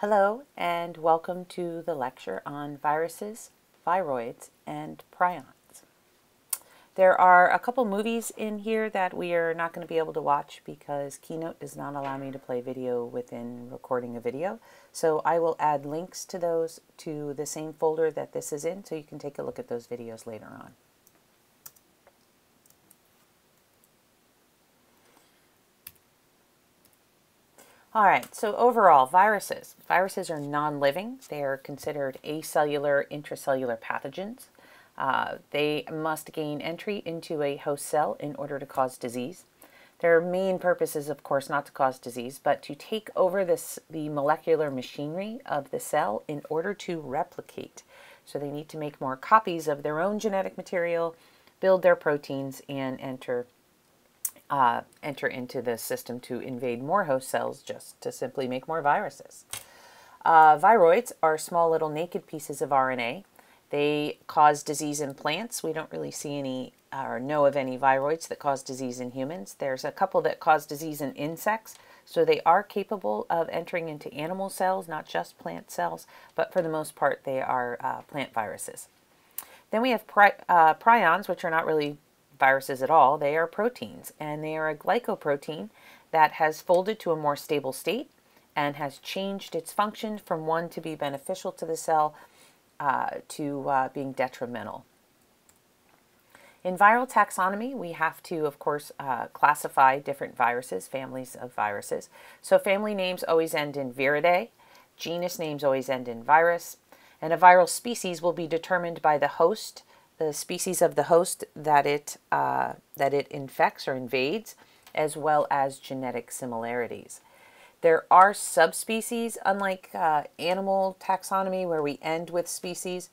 Hello and welcome to the lecture on viruses, viroids, and prions. There are a couple movies in here that we are not going to be able to watch because Keynote does not allow me to play video within recording a video. So I will add links to those to the same folder that this is in so you can take a look at those videos later on. All right, so overall, viruses. Viruses are non-living. They are considered acellular intracellular pathogens. Uh, they must gain entry into a host cell in order to cause disease. Their main purpose is, of course, not to cause disease, but to take over this, the molecular machinery of the cell in order to replicate. So they need to make more copies of their own genetic material, build their proteins, and enter uh, enter into the system to invade more host cells just to simply make more viruses. Uh, viroids are small little naked pieces of RNA. They cause disease in plants. We don't really see any or know of any viroids that cause disease in humans. There's a couple that cause disease in insects, so they are capable of entering into animal cells, not just plant cells, but for the most part, they are uh, plant viruses. Then we have pri uh, prions, which are not really viruses at all. They are proteins, and they are a glycoprotein that has folded to a more stable state and has changed its function from one to be beneficial to the cell uh, to uh, being detrimental. In viral taxonomy, we have to, of course, uh, classify different viruses, families of viruses. So family names always end in viridae, genus names always end in virus, and a viral species will be determined by the host the species of the host that it, uh, that it infects or invades, as well as genetic similarities. There are subspecies, unlike uh, animal taxonomy where we end with species.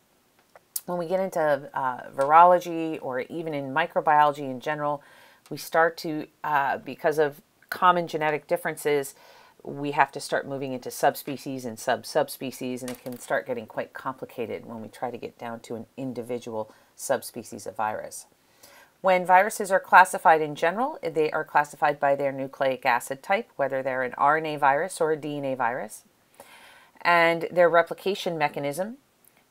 When we get into uh, virology or even in microbiology in general, we start to, uh, because of common genetic differences, we have to start moving into subspecies and sub-subspecies, and it can start getting quite complicated when we try to get down to an individual subspecies of virus. When viruses are classified in general, they are classified by their nucleic acid type, whether they're an RNA virus or a DNA virus, and their replication mechanism.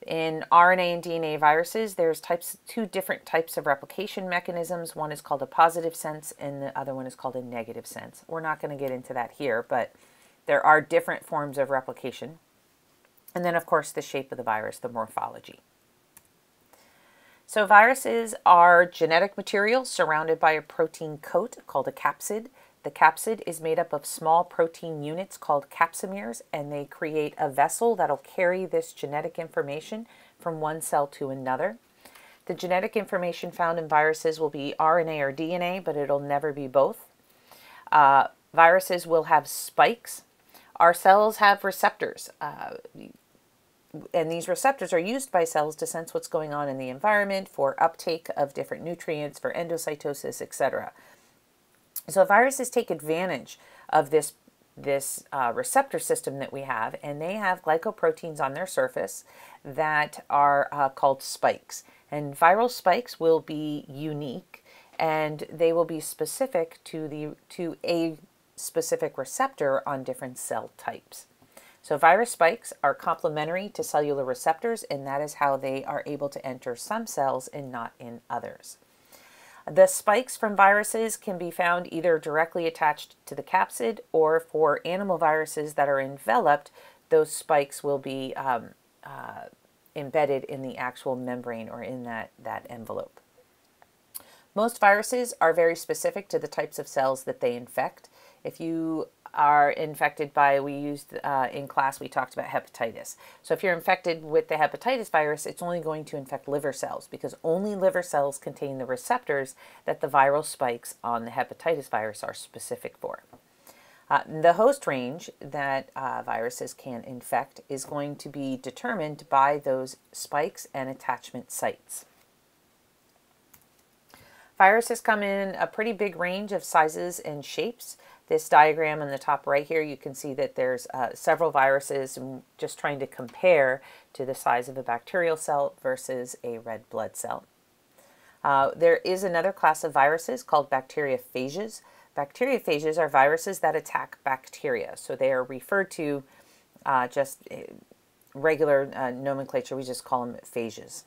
In RNA and DNA viruses, there's types two different types of replication mechanisms. One is called a positive sense and the other one is called a negative sense. We're not going to get into that here, but there are different forms of replication. And then, of course, the shape of the virus, the morphology. So viruses are genetic material surrounded by a protein coat called a capsid. The capsid is made up of small protein units called capsomeres, and they create a vessel that'll carry this genetic information from one cell to another. The genetic information found in viruses will be RNA or DNA, but it'll never be both. Uh, viruses will have spikes. Our cells have receptors. Uh, and these receptors are used by cells to sense what's going on in the environment for uptake of different nutrients, for endocytosis, etc. So viruses take advantage of this, this uh, receptor system that we have, and they have glycoproteins on their surface that are uh, called spikes. And viral spikes will be unique, and they will be specific to, the, to a specific receptor on different cell types. So virus spikes are complementary to cellular receptors, and that is how they are able to enter some cells and not in others. The spikes from viruses can be found either directly attached to the capsid or for animal viruses that are enveloped, those spikes will be um, uh, embedded in the actual membrane or in that, that envelope. Most viruses are very specific to the types of cells that they infect. If you are infected by, we used uh, in class, we talked about hepatitis. So if you're infected with the hepatitis virus, it's only going to infect liver cells because only liver cells contain the receptors that the viral spikes on the hepatitis virus are specific for. Uh, the host range that uh, viruses can infect is going to be determined by those spikes and attachment sites. Viruses come in a pretty big range of sizes and shapes. This diagram in the top right here, you can see that there's uh, several viruses just trying to compare to the size of a bacterial cell versus a red blood cell. Uh, there is another class of viruses called bacteriophages. Bacteriophages are viruses that attack bacteria. So they are referred to uh, just uh, regular uh, nomenclature, we just call them phages.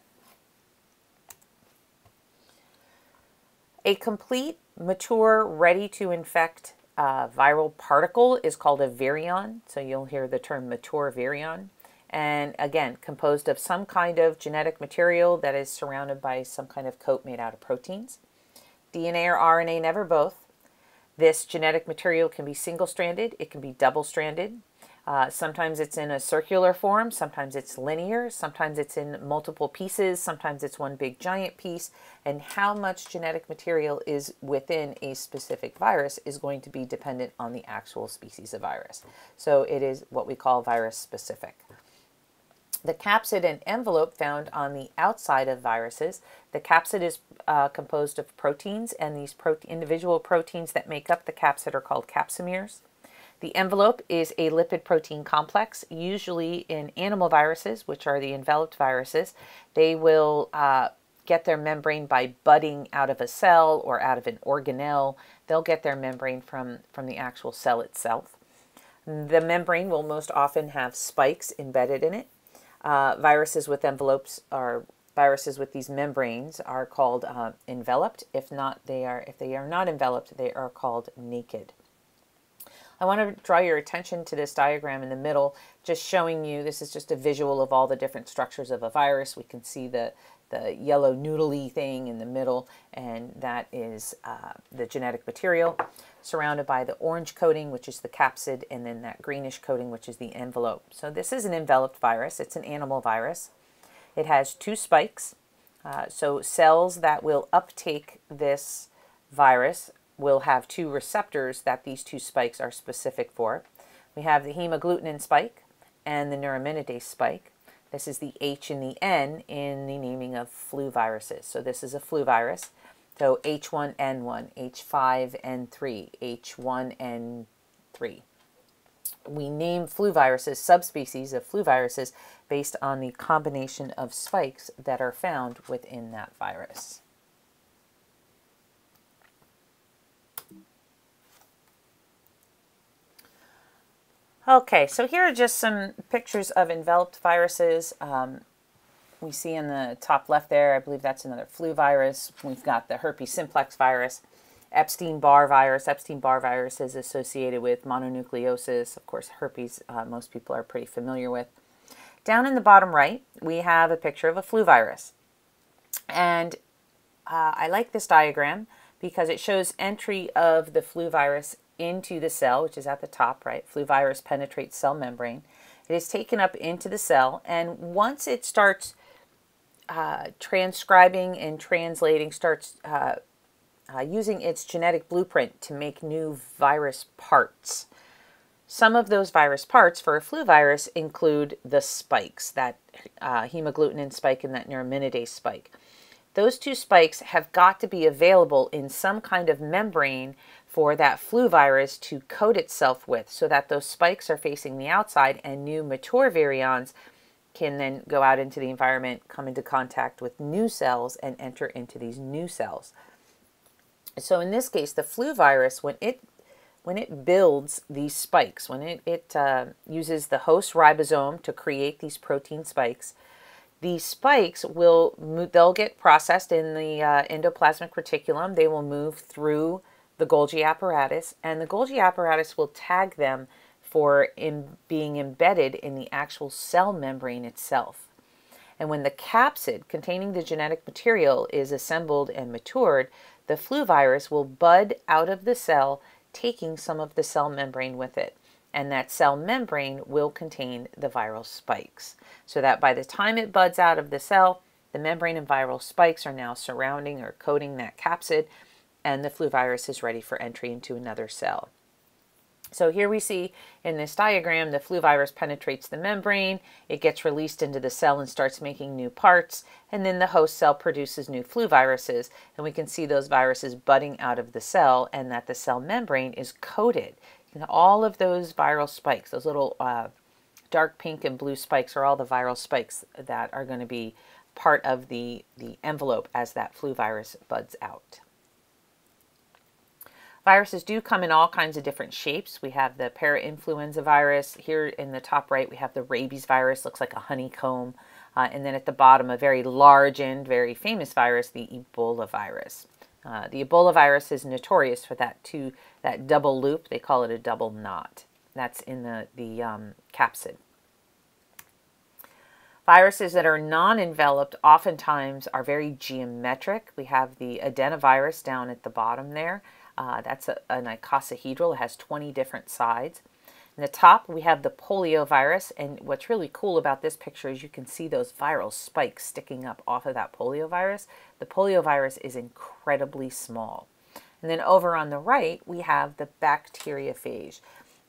A complete, mature, ready to infect uh, viral particle is called a virion. So you'll hear the term mature virion. And again, composed of some kind of genetic material that is surrounded by some kind of coat made out of proteins. DNA or RNA, never both. This genetic material can be single-stranded, it can be double-stranded, uh, sometimes it's in a circular form, sometimes it's linear, sometimes it's in multiple pieces, sometimes it's one big giant piece, and how much genetic material is within a specific virus is going to be dependent on the actual species of virus. So it is what we call virus specific. The capsid and envelope found on the outside of viruses. The capsid is uh, composed of proteins, and these prote individual proteins that make up the capsid are called capsomeres. The envelope is a lipid protein complex, usually in animal viruses, which are the enveloped viruses. They will uh, get their membrane by budding out of a cell or out of an organelle. They'll get their membrane from, from the actual cell itself. The membrane will most often have spikes embedded in it. Uh, viruses with envelopes are viruses with these membranes are called uh, enveloped. If not, they are if they are not enveloped, they are called naked. I want to draw your attention to this diagram in the middle, just showing you, this is just a visual of all the different structures of a virus. We can see the, the yellow noodly thing in the middle, and that is uh, the genetic material, surrounded by the orange coating, which is the capsid, and then that greenish coating, which is the envelope. So this is an enveloped virus. It's an animal virus. It has two spikes. Uh, so cells that will uptake this virus will have two receptors that these two spikes are specific for. We have the hemagglutinin spike and the neuraminidase spike. This is the H and the N in the naming of flu viruses. So this is a flu virus. So H1N1, H5N3, H1N3. We name flu viruses, subspecies of flu viruses, based on the combination of spikes that are found within that virus. Okay, so here are just some pictures of enveloped viruses. Um, we see in the top left there, I believe that's another flu virus. We've got the herpes simplex virus, Epstein-Barr virus. Epstein-Barr virus is associated with mononucleosis. Of course, herpes uh, most people are pretty familiar with. Down in the bottom right, we have a picture of a flu virus. And uh, I like this diagram because it shows entry of the flu virus into the cell, which is at the top, right? Flu virus penetrates cell membrane. It is taken up into the cell, and once it starts uh, transcribing and translating, starts uh, uh, using its genetic blueprint to make new virus parts. Some of those virus parts for a flu virus include the spikes, that uh, hemagglutinin spike and that neuraminidase spike. Those two spikes have got to be available in some kind of membrane for that flu virus to coat itself with so that those spikes are facing the outside and new mature virions can then go out into the environment, come into contact with new cells and enter into these new cells. So in this case, the flu virus, when it when it builds these spikes, when it, it uh, uses the host ribosome to create these protein spikes, these spikes will they'll get processed in the uh, endoplasmic reticulum. They will move through the Golgi apparatus, and the Golgi apparatus will tag them for in being embedded in the actual cell membrane itself. And when the capsid containing the genetic material is assembled and matured, the flu virus will bud out of the cell, taking some of the cell membrane with it. And that cell membrane will contain the viral spikes. So that by the time it buds out of the cell, the membrane and viral spikes are now surrounding or coating that capsid, and the flu virus is ready for entry into another cell. So here we see in this diagram, the flu virus penetrates the membrane, it gets released into the cell and starts making new parts, and then the host cell produces new flu viruses, and we can see those viruses budding out of the cell and that the cell membrane is coated. And all of those viral spikes, those little uh, dark pink and blue spikes are all the viral spikes that are going to be part of the, the envelope as that flu virus buds out. Viruses do come in all kinds of different shapes. We have the parainfluenza virus. Here in the top right, we have the rabies virus, looks like a honeycomb. Uh, and then at the bottom, a very large and very famous virus, the Ebola virus. Uh, the Ebola virus is notorious for that two, that double loop. They call it a double knot. That's in the, the um, capsid. Viruses that are non-enveloped oftentimes are very geometric. We have the adenovirus down at the bottom there. Uh, that's a, an icosahedral. It has 20 different sides. In the top, we have the poliovirus, and what's really cool about this picture is you can see those viral spikes sticking up off of that poliovirus. The poliovirus is incredibly small. And then over on the right, we have the bacteriophage.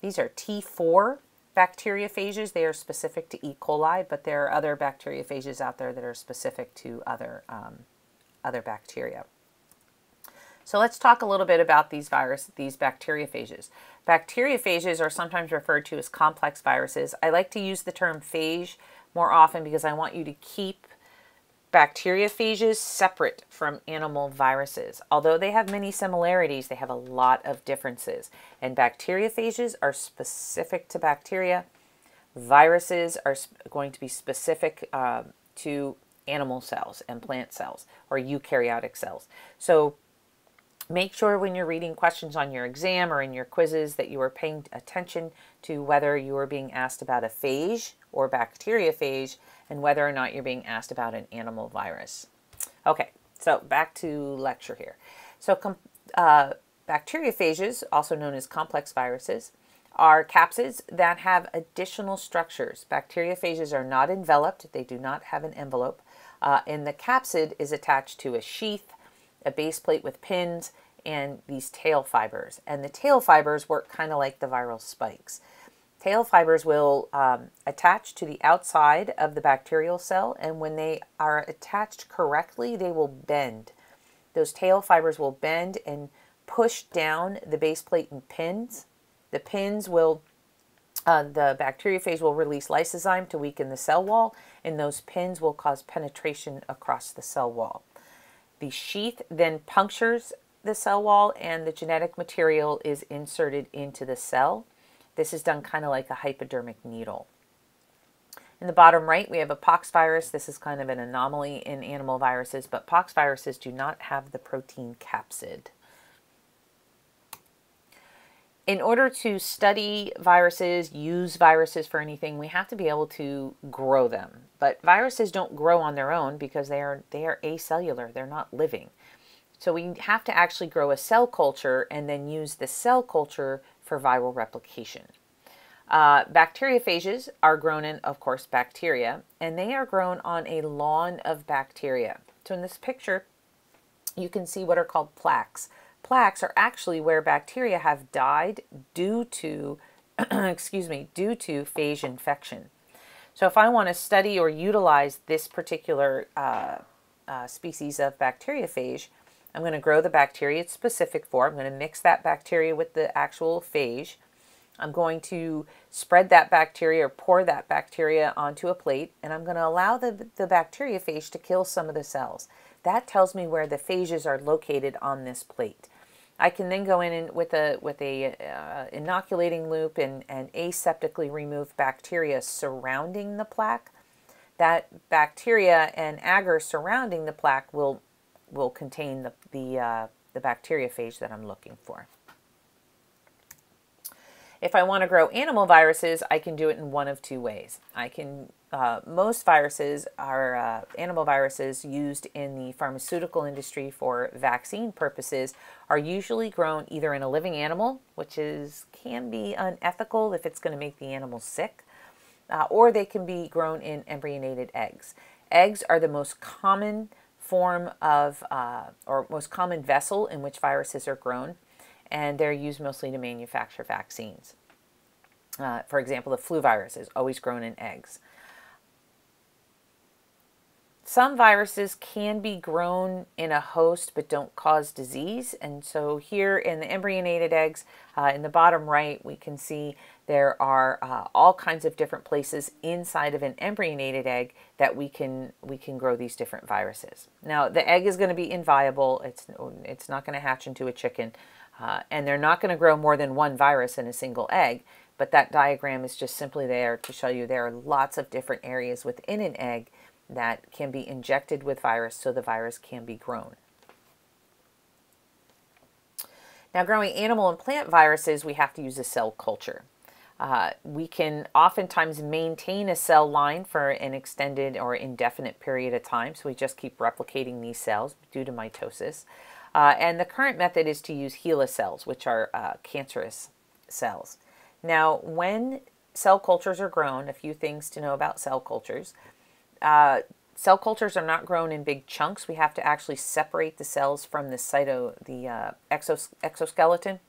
These are T4 bacteriophages. They are specific to E. coli, but there are other bacteriophages out there that are specific to other, um, other bacteria. So let's talk a little bit about these virus, these bacteriophages. Bacteriophages are sometimes referred to as complex viruses. I like to use the term phage more often because I want you to keep bacteriophages separate from animal viruses. Although they have many similarities, they have a lot of differences. And bacteriophages are specific to bacteria. Viruses are going to be specific uh, to animal cells and plant cells or eukaryotic cells. So Make sure when you're reading questions on your exam or in your quizzes that you are paying attention to whether you are being asked about a phage or bacteriophage and whether or not you're being asked about an animal virus. Okay, so back to lecture here. So uh, bacteriophages, also known as complex viruses, are capsids that have additional structures. Bacteriophages are not enveloped, they do not have an envelope, uh, and the capsid is attached to a sheath a base plate with pins, and these tail fibers. And the tail fibers work kind of like the viral spikes. Tail fibers will um, attach to the outside of the bacterial cell, and when they are attached correctly, they will bend. Those tail fibers will bend and push down the base plate and pins. The pins will, uh, the bacteriophage will release lysozyme to weaken the cell wall, and those pins will cause penetration across the cell wall. The sheath then punctures the cell wall and the genetic material is inserted into the cell. This is done kind of like a hypodermic needle. In the bottom right, we have a pox virus. This is kind of an anomaly in animal viruses, but pox viruses do not have the protein capsid. In order to study viruses, use viruses for anything, we have to be able to grow them. But viruses don't grow on their own because they are, they are acellular, they're not living. So we have to actually grow a cell culture and then use the cell culture for viral replication. Uh, bacteriophages are grown in, of course, bacteria, and they are grown on a lawn of bacteria. So in this picture, you can see what are called plaques. Plaques are actually where bacteria have died due to, excuse me, due to phage infection. So if I want to study or utilize this particular uh, uh, species of bacteriophage, I'm going to grow the bacteria it's specific for. I'm going to mix that bacteria with the actual phage. I'm going to spread that bacteria or pour that bacteria onto a plate, and I'm going to allow the, the bacteriophage to kill some of the cells. That tells me where the phages are located on this plate. I can then go in and with a with a uh, inoculating loop and, and aseptically remove bacteria surrounding the plaque. That bacteria and agar surrounding the plaque will will contain the the, uh, the bacteriophage that I'm looking for. If I want to grow animal viruses, I can do it in one of two ways. I can uh, most viruses are uh, animal viruses used in the pharmaceutical industry for vaccine purposes are usually grown either in a living animal, which is can be unethical if it's going to make the animal sick, uh, or they can be grown in embryonated eggs. Eggs are the most common form of uh, or most common vessel in which viruses are grown, and they're used mostly to manufacture vaccines. Uh, for example, the flu virus is always grown in eggs. Some viruses can be grown in a host but don't cause disease. And so here in the embryonated eggs, uh, in the bottom right, we can see there are uh, all kinds of different places inside of an embryonated egg that we can we can grow these different viruses. Now the egg is going to be inviable. It's it's not going to hatch into a chicken. Uh, and they're not going to grow more than one virus in a single egg, but that diagram is just simply there to show you there are lots of different areas within an egg that can be injected with virus so the virus can be grown. Now growing animal and plant viruses, we have to use a cell culture. Uh, we can oftentimes maintain a cell line for an extended or indefinite period of time, so we just keep replicating these cells due to mitosis. Uh, and the current method is to use HeLa cells, which are uh, cancerous cells. Now, when cell cultures are grown, a few things to know about cell cultures. Uh, cell cultures are not grown in big chunks. We have to actually separate the cells from the cyto, the uh, exos exoskeleton.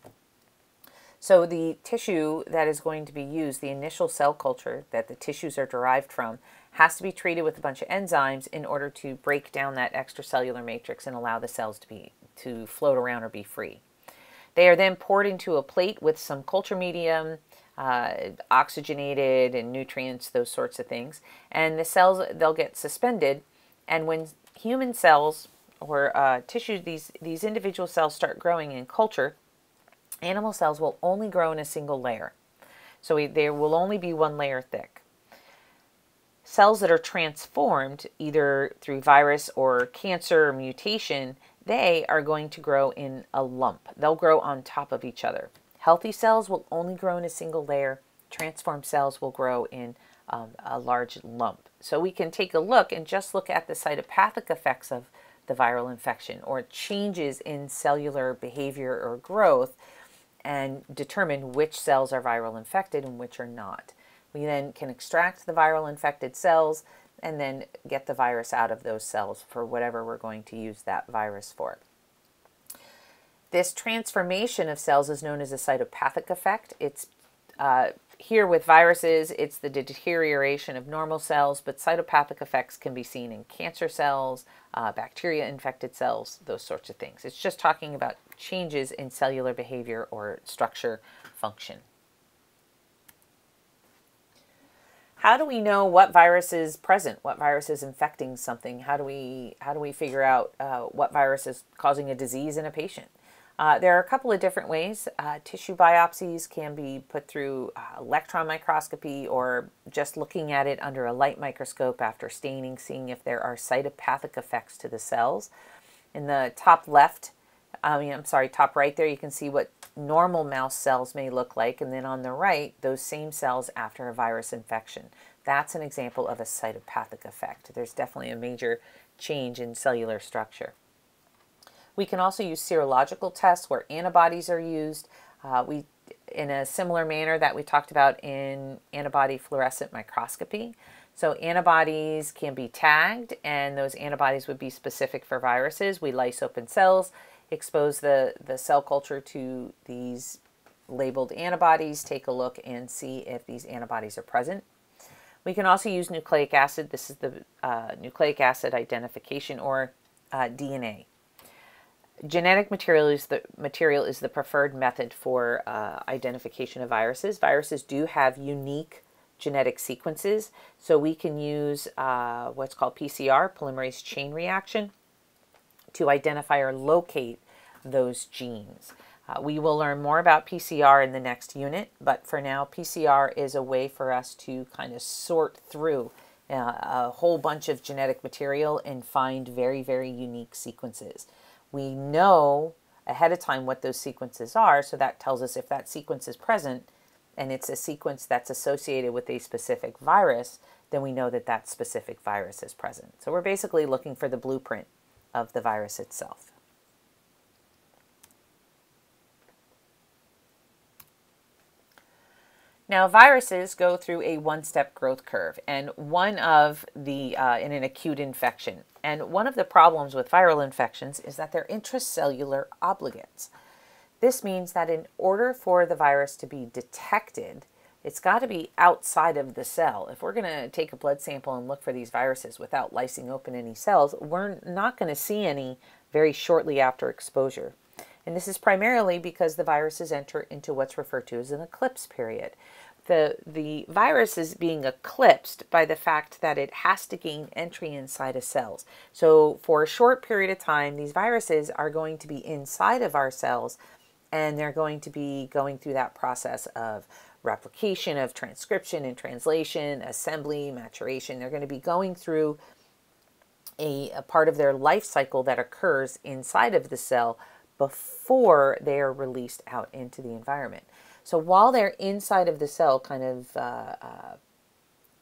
So the tissue that is going to be used, the initial cell culture that the tissues are derived from, has to be treated with a bunch of enzymes in order to break down that extracellular matrix and allow the cells to be to float around or be free. They are then poured into a plate with some culture medium, uh, oxygenated and nutrients, those sorts of things. And the cells, they'll get suspended. And when human cells or uh, tissue, these, these individual cells start growing in culture, animal cells will only grow in a single layer. So we, there will only be one layer thick. Cells that are transformed either through virus or cancer or mutation, they are going to grow in a lump. They'll grow on top of each other. Healthy cells will only grow in a single layer. Transformed cells will grow in um, a large lump. So we can take a look and just look at the cytopathic effects of the viral infection or changes in cellular behavior or growth and determine which cells are viral infected and which are not. We then can extract the viral infected cells and then get the virus out of those cells for whatever we're going to use that virus for. This transformation of cells is known as a cytopathic effect. It's uh, here with viruses, it's the deterioration of normal cells, but cytopathic effects can be seen in cancer cells, uh, bacteria infected cells, those sorts of things. It's just talking about changes in cellular behavior or structure function. How do we know what virus is present, what virus is infecting something? How do we, how do we figure out uh, what virus is causing a disease in a patient? Uh, there are a couple of different ways. Uh, tissue biopsies can be put through uh, electron microscopy or just looking at it under a light microscope after staining, seeing if there are cytopathic effects to the cells. In the top left, I mean, I'm sorry, top right there, you can see what normal mouse cells may look like. And then on the right, those same cells after a virus infection. That's an example of a cytopathic effect. There's definitely a major change in cellular structure. We can also use serological tests where antibodies are used. Uh, we, in a similar manner that we talked about in antibody fluorescent microscopy. So antibodies can be tagged and those antibodies would be specific for viruses. We lyse open cells, expose the, the cell culture to these labeled antibodies, take a look and see if these antibodies are present. We can also use nucleic acid. This is the uh, nucleic acid identification or uh, DNA. Genetic material is the material is the preferred method for uh, identification of viruses. Viruses do have unique genetic sequences, so we can use uh, what's called PCR, polymerase chain reaction, to identify or locate those genes. Uh, we will learn more about PCR in the next unit, but for now, PCR is a way for us to kind of sort through uh, a whole bunch of genetic material and find very, very unique sequences we know ahead of time what those sequences are, so that tells us if that sequence is present and it's a sequence that's associated with a specific virus, then we know that that specific virus is present. So we're basically looking for the blueprint of the virus itself. Now, viruses go through a one-step growth curve, and one of the uh, in an acute infection. And one of the problems with viral infections is that they're intracellular obligates. This means that in order for the virus to be detected, it's got to be outside of the cell. If we're going to take a blood sample and look for these viruses without lysing open any cells, we're not going to see any very shortly after exposure. And this is primarily because the viruses enter into what's referred to as an eclipse period the the virus is being eclipsed by the fact that it has to gain entry inside of cells. So for a short period of time, these viruses are going to be inside of our cells and they're going to be going through that process of replication, of transcription and translation, assembly, maturation. They're going to be going through a, a part of their life cycle that occurs inside of the cell before they are released out into the environment. So while they're inside of the cell, kind of uh, uh,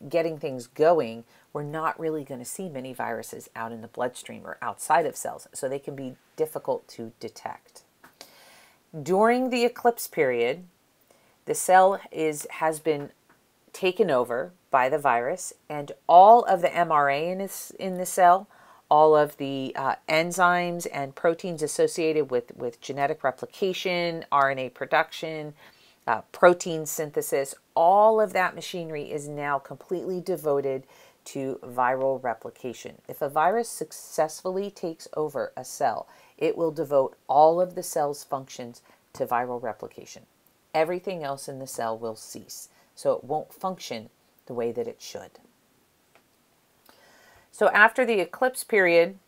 getting things going, we're not really going to see many viruses out in the bloodstream or outside of cells, so they can be difficult to detect. During the eclipse period, the cell is has been taken over by the virus, and all of the mRNA in, this, in the cell, all of the uh, enzymes and proteins associated with, with genetic replication, RNA production, uh, protein synthesis, all of that machinery is now completely devoted to viral replication. If a virus successfully takes over a cell, it will devote all of the cell's functions to viral replication. Everything else in the cell will cease, so it won't function the way that it should. So after the eclipse period,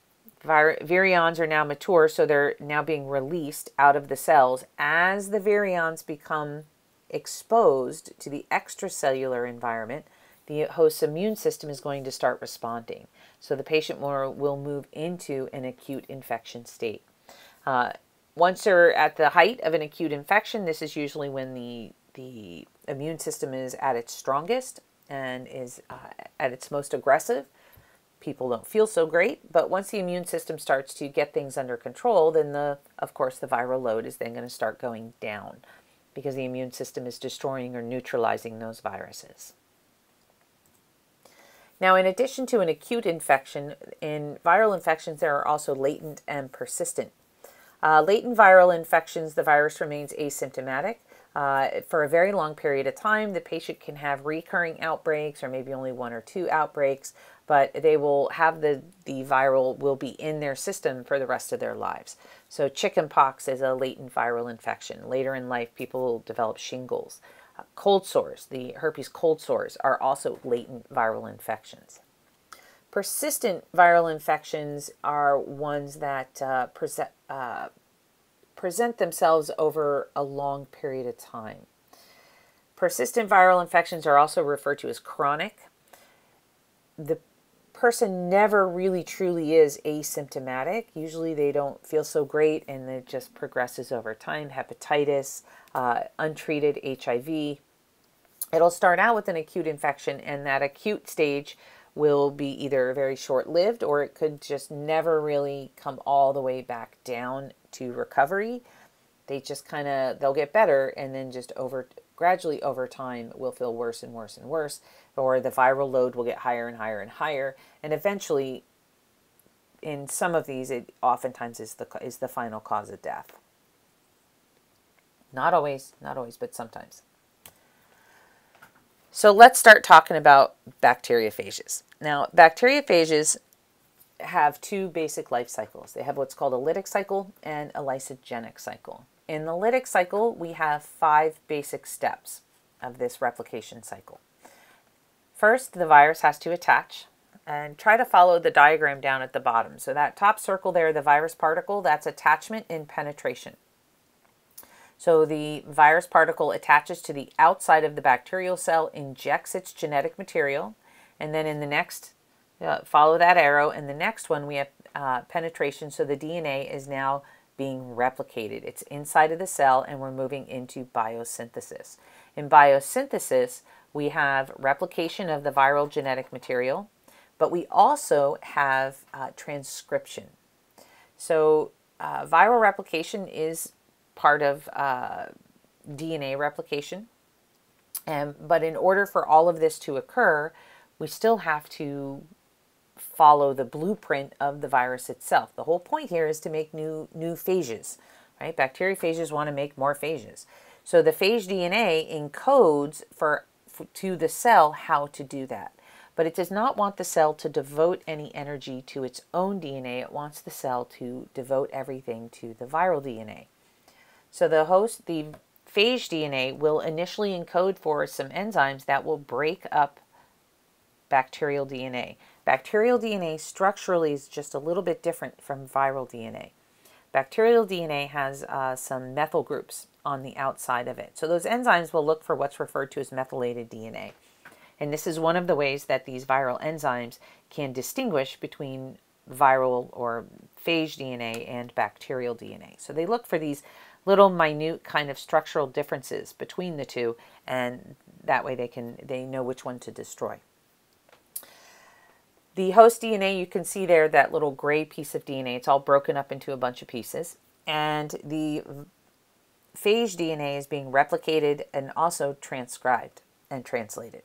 virions are now mature, so they're now being released out of the cells. As the virions become exposed to the extracellular environment, the host's immune system is going to start responding. So the patient will, will move into an acute infection state. Uh, once they're at the height of an acute infection, this is usually when the, the immune system is at its strongest and is uh, at its most aggressive. People don't feel so great, but once the immune system starts to get things under control, then the, of course, the viral load is then going to start going down because the immune system is destroying or neutralizing those viruses. Now, in addition to an acute infection, in viral infections, there are also latent and persistent. Uh, latent viral infections, the virus remains asymptomatic. Uh, for a very long period of time, the patient can have recurring outbreaks or maybe only one or two outbreaks, but they will have the, the viral will be in their system for the rest of their lives. So chickenpox is a latent viral infection. Later in life, people will develop shingles. Uh, cold sores, the herpes cold sores, are also latent viral infections. Persistent viral infections are ones that uh, present, uh, present themselves over a long period of time. Persistent viral infections are also referred to as chronic. The person never really truly is asymptomatic. Usually they don't feel so great and it just progresses over time. Hepatitis, uh, untreated HIV. It'll start out with an acute infection and that acute stage will be either very short lived or it could just never really come all the way back down to recovery. They just kind of, they'll get better and then just over, gradually over time will feel worse and worse and worse or the viral load will get higher and higher and higher. And eventually, in some of these, it oftentimes is the, is the final cause of death. Not always, not always, but sometimes. So let's start talking about bacteriophages. Now, bacteriophages have two basic life cycles. They have what's called a lytic cycle and a lysogenic cycle. In the lytic cycle, we have five basic steps of this replication cycle. First, the virus has to attach and try to follow the diagram down at the bottom. So that top circle there, the virus particle, that's attachment and penetration. So the virus particle attaches to the outside of the bacterial cell, injects its genetic material, and then in the next, uh, follow that arrow, and the next one we have uh, penetration, so the DNA is now being replicated. It's inside of the cell, and we're moving into biosynthesis. In biosynthesis, we have replication of the viral genetic material, but we also have uh, transcription. So uh, viral replication is part of uh, DNA replication. Um, but in order for all of this to occur, we still have to follow the blueprint of the virus itself. The whole point here is to make new new phages, right? Bacteriophages want to make more phages. So the phage DNA encodes for to the cell how to do that. But it does not want the cell to devote any energy to its own DNA. It wants the cell to devote everything to the viral DNA. So the host, the phage DNA, will initially encode for some enzymes that will break up bacterial DNA. Bacterial DNA structurally is just a little bit different from viral DNA. Bacterial DNA has uh, some methyl groups on the outside of it. So those enzymes will look for what's referred to as methylated DNA. And this is one of the ways that these viral enzymes can distinguish between viral or phage DNA and bacterial DNA. So they look for these little minute kind of structural differences between the two and that way they can they know which one to destroy. The host DNA, you can see there that little gray piece of DNA. It's all broken up into a bunch of pieces. And the phage DNA is being replicated and also transcribed and translated.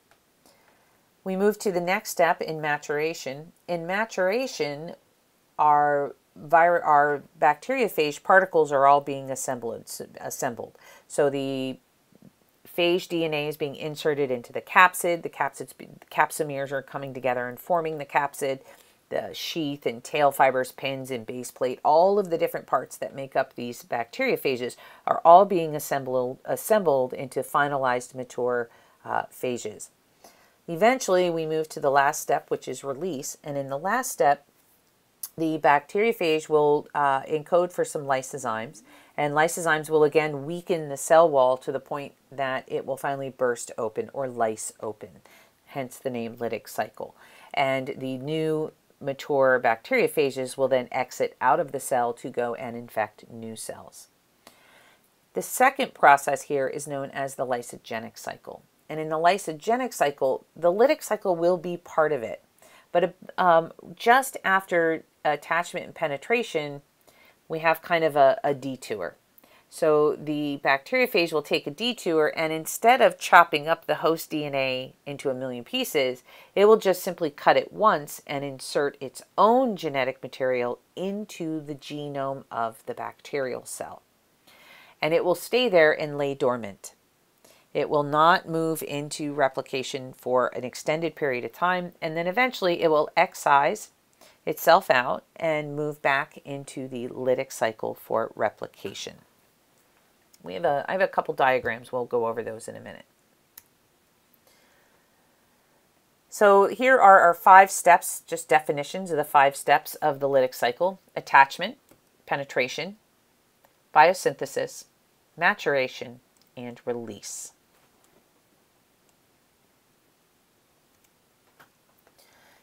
We move to the next step in maturation. In maturation, our, vir- our bacteriophage particles are all being assembled. assembled. So the phage DNA is being inserted into the capsid. The capsids, capsomeres are coming together and forming the capsid. The sheath and tail fibers, pins and base plate, all of the different parts that make up these bacteriophages are all being assembled, assembled into finalized mature uh, phages. Eventually, we move to the last step, which is release. And in the last step, the bacteriophage will uh, encode for some lysozymes and lysozymes will again weaken the cell wall to the point that it will finally burst open or lyse open, hence the name lytic cycle. And the new mature bacteriophages will then exit out of the cell to go and infect new cells. The second process here is known as the lysogenic cycle. And in the lysogenic cycle, the lytic cycle will be part of it. But um, just after attachment and penetration, we have kind of a, a detour. So the bacteriophage will take a detour and instead of chopping up the host DNA into a million pieces, it will just simply cut it once and insert its own genetic material into the genome of the bacterial cell. And it will stay there and lay dormant. It will not move into replication for an extended period of time, and then eventually it will excise itself out and move back into the lytic cycle for replication. We have a, I have a couple diagrams. We'll go over those in a minute. So here are our five steps, just definitions of the five steps of the lytic cycle. Attachment, penetration, biosynthesis, maturation, and release.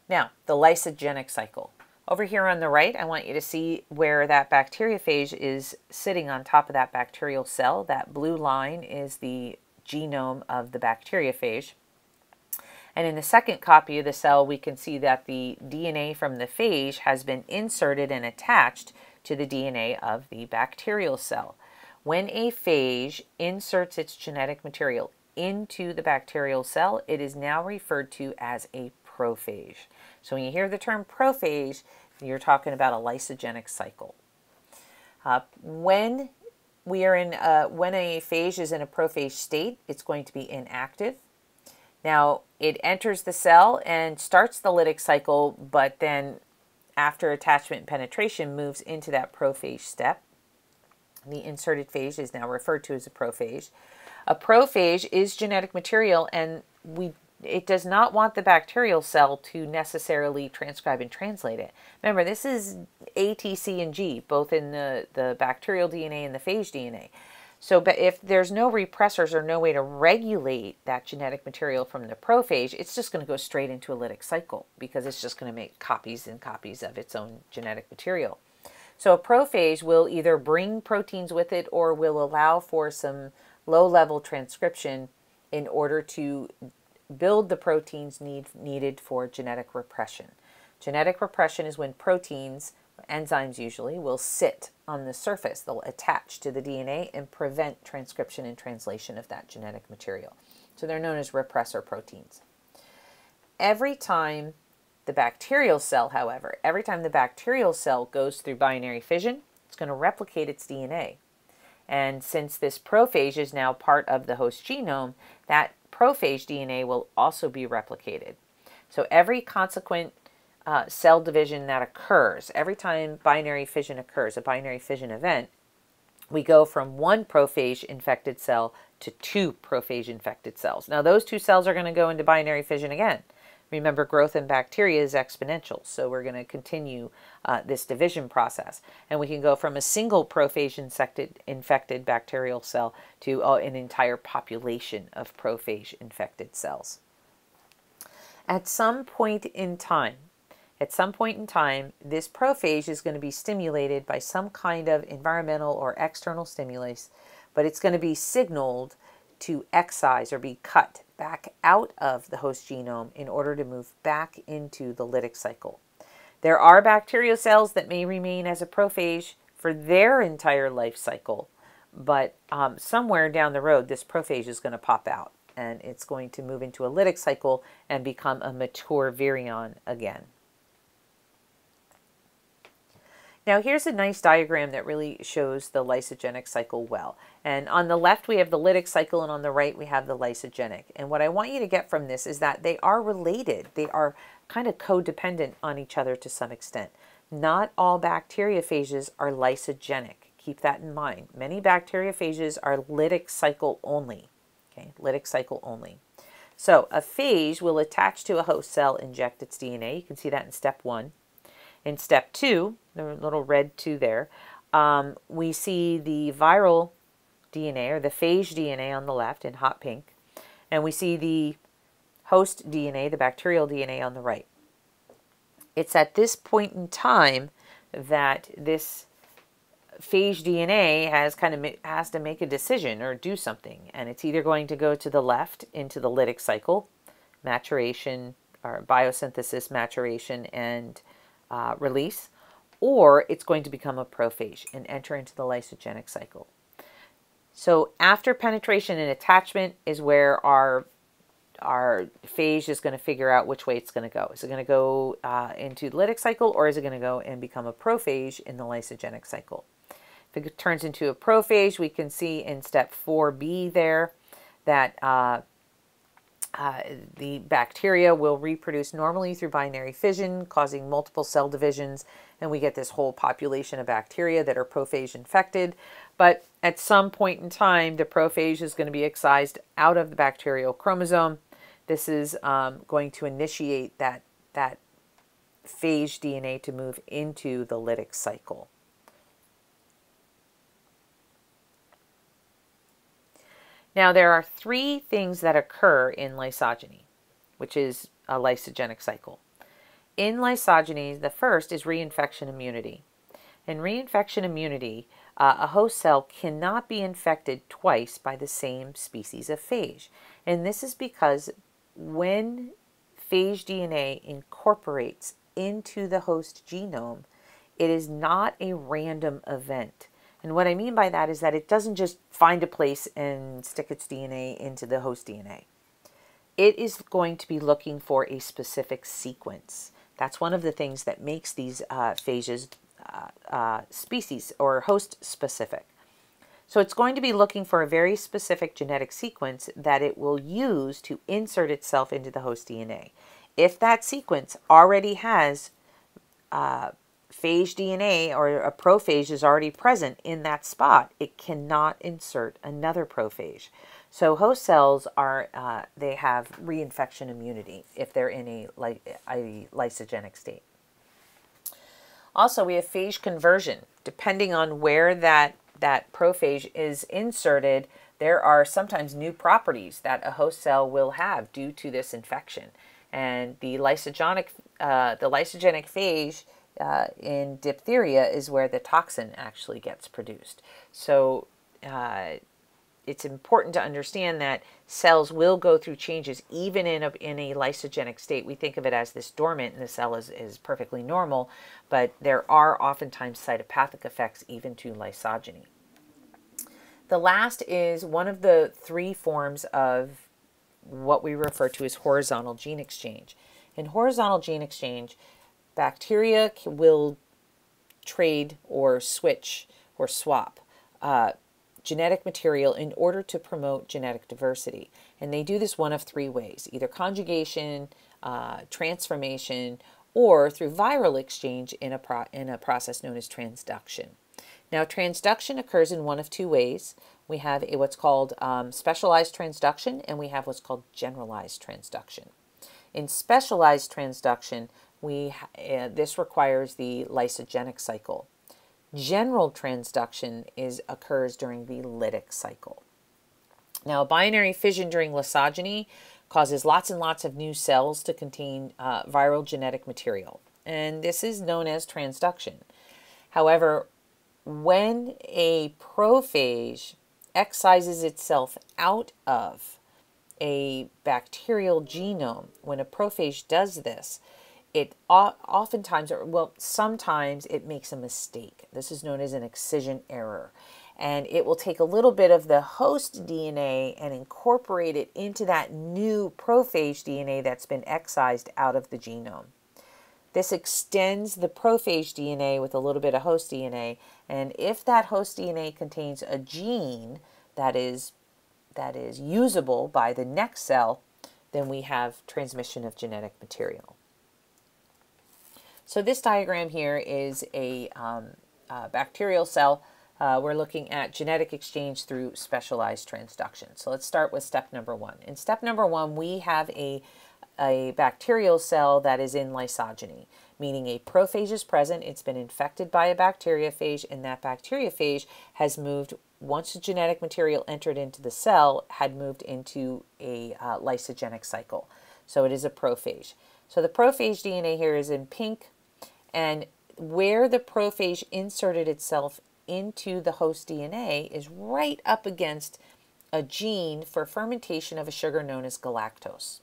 Now, the lysogenic cycle. Over here on the right, I want you to see where that bacteriophage is sitting on top of that bacterial cell. That blue line is the genome of the bacteriophage. And in the second copy of the cell, we can see that the DNA from the phage has been inserted and attached to the DNA of the bacterial cell. When a phage inserts its genetic material into the bacterial cell, it is now referred to as a prophage. So when you hear the term prophage, you're talking about a lysogenic cycle. Uh, when we are in, uh, when a phage is in a prophage state, it's going to be inactive. Now, it enters the cell and starts the lytic cycle, but then after attachment and penetration moves into that prophage step. The inserted phage is now referred to as a prophage. A prophage is genetic material, and we it does not want the bacterial cell to necessarily transcribe and translate it. Remember, this is A, T, C, and G, both in the, the bacterial DNA and the phage DNA. So but if there's no repressors or no way to regulate that genetic material from the prophage, it's just going to go straight into a lytic cycle because it's just going to make copies and copies of its own genetic material. So a prophage will either bring proteins with it or will allow for some low-level transcription in order to build the proteins need, needed for genetic repression. Genetic repression is when proteins, enzymes usually, will sit on the surface. They'll attach to the DNA and prevent transcription and translation of that genetic material. So they're known as repressor proteins. Every time the bacterial cell, however, every time the bacterial cell goes through binary fission, it's going to replicate its DNA. And since this prophage is now part of the host genome, that prophage DNA will also be replicated. So every consequent uh, cell division that occurs, every time binary fission occurs, a binary fission event, we go from one prophage infected cell to two prophage infected cells. Now those two cells are going to go into binary fission again. Remember, growth in bacteria is exponential, so we're going to continue uh, this division process. And we can go from a single prophage infected, bacterial cell to uh, an entire population of prophage infected cells. At some point in time, at some point in time, this prophage is going to be stimulated by some kind of environmental or external stimulus, but it's going to be signaled to excise or be cut back out of the host genome in order to move back into the lytic cycle. There are bacterial cells that may remain as a prophage for their entire life cycle, but um, somewhere down the road, this prophage is going to pop out and it's going to move into a lytic cycle and become a mature virion again. Now here's a nice diagram that really shows the lysogenic cycle well. And on the left we have the lytic cycle and on the right we have the lysogenic. And what I want you to get from this is that they are related. They are kind of codependent on each other to some extent. Not all bacteriophages are lysogenic. Keep that in mind. Many bacteriophages are lytic cycle only. Okay, lytic cycle only. So a phage will attach to a host cell, inject its DNA. You can see that in step one. In step two, the little red two there, um, we see the viral DNA or the phage DNA on the left in hot pink, and we see the host DNA, the bacterial DNA on the right. It's at this point in time that this phage DNA has kind of has to make a decision or do something, and it's either going to go to the left into the lytic cycle, maturation or biosynthesis, maturation, and uh, release, or it's going to become a prophage and enter into the lysogenic cycle. So after penetration and attachment is where our our phage is going to figure out which way it's going to go. Is it going to go uh, into the lytic cycle or is it going to go and become a prophage in the lysogenic cycle? If it turns into a prophage, we can see in step 4b there that uh, uh, the bacteria will reproduce normally through binary fission, causing multiple cell divisions, and we get this whole population of bacteria that are prophage infected. But at some point in time, the prophage is going to be excised out of the bacterial chromosome. This is um, going to initiate that, that phage DNA to move into the lytic cycle. Now, there are three things that occur in lysogeny, which is a lysogenic cycle. In lysogeny, the first is reinfection immunity. In reinfection immunity, uh, a host cell cannot be infected twice by the same species of phage. And this is because when phage DNA incorporates into the host genome, it is not a random event. And what I mean by that is that it doesn't just find a place and stick its DNA into the host DNA. It is going to be looking for a specific sequence. That's one of the things that makes these uh, phages uh, uh, species or host specific. So it's going to be looking for a very specific genetic sequence that it will use to insert itself into the host DNA. If that sequence already has uh, phage DNA or a prophage is already present in that spot, it cannot insert another prophage. So host cells are, uh, they have reinfection immunity if they're in a, a lysogenic state. Also, we have phage conversion. Depending on where that, that prophage is inserted, there are sometimes new properties that a host cell will have due to this infection. And the lysogenic, uh, the lysogenic phage uh, in diphtheria is where the toxin actually gets produced. So uh, it's important to understand that cells will go through changes even in a, in a lysogenic state. We think of it as this dormant and the cell is, is perfectly normal, but there are oftentimes cytopathic effects even to lysogeny. The last is one of the three forms of what we refer to as horizontal gene exchange. In horizontal gene exchange, bacteria will trade or switch or swap uh, genetic material in order to promote genetic diversity. And they do this one of three ways, either conjugation, uh, transformation, or through viral exchange in a, in a process known as transduction. Now, transduction occurs in one of two ways. We have a, what's called um, specialized transduction, and we have what's called generalized transduction. In specialized transduction, we, uh, this requires the lysogenic cycle. General transduction is, occurs during the lytic cycle. Now, binary fission during lysogeny causes lots and lots of new cells to contain uh, viral genetic material, and this is known as transduction. However, when a prophage excises itself out of a bacterial genome, when a prophage does this, it oftentimes, or well, sometimes it makes a mistake. This is known as an excision error. And it will take a little bit of the host DNA and incorporate it into that new prophage DNA that's been excised out of the genome. This extends the prophage DNA with a little bit of host DNA. And if that host DNA contains a gene that is, that is usable by the next cell, then we have transmission of genetic material. So this diagram here is a, um, a bacterial cell. Uh, we're looking at genetic exchange through specialized transduction. So let's start with step number one. In step number one, we have a, a bacterial cell that is in lysogeny, meaning a prophage is present, it's been infected by a bacteriophage, and that bacteriophage has moved, once the genetic material entered into the cell, had moved into a uh, lysogenic cycle. So it is a prophage. So the prophage DNA here is in pink, and where the prophage inserted itself into the host DNA is right up against a gene for fermentation of a sugar known as galactose.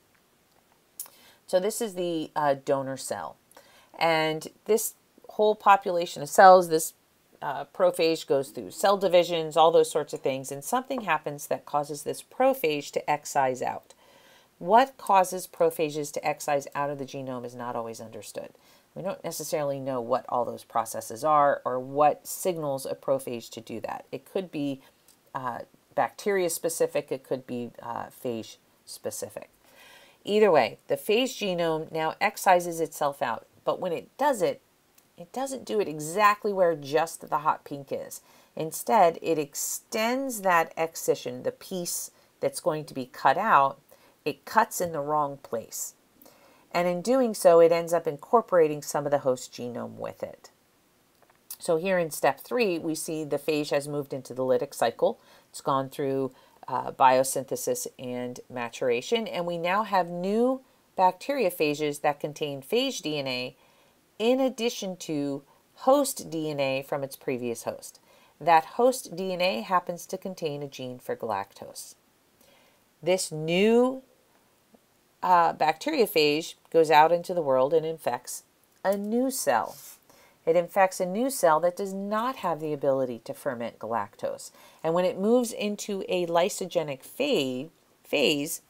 So this is the uh, donor cell. And this whole population of cells, this uh, prophage goes through cell divisions, all those sorts of things, and something happens that causes this prophage to excise out. What causes prophages to excise out of the genome is not always understood. We don't necessarily know what all those processes are or what signals a prophage to do that. It could be uh, bacteria specific, it could be uh, phage specific. Either way, the phage genome now excises itself out, but when it does it, it doesn't do it exactly where just the hot pink is. Instead, it extends that excision, the piece that's going to be cut out, it cuts in the wrong place. And in doing so, it ends up incorporating some of the host genome with it. So here in step three, we see the phage has moved into the lytic cycle. It's gone through uh, biosynthesis and maturation, and we now have new bacteriophages that contain phage DNA in addition to host DNA from its previous host. That host DNA happens to contain a gene for galactose. This new uh, bacteriophage goes out into the world and infects a new cell. It infects a new cell that does not have the ability to ferment galactose. And when it moves into a lysogenic phase,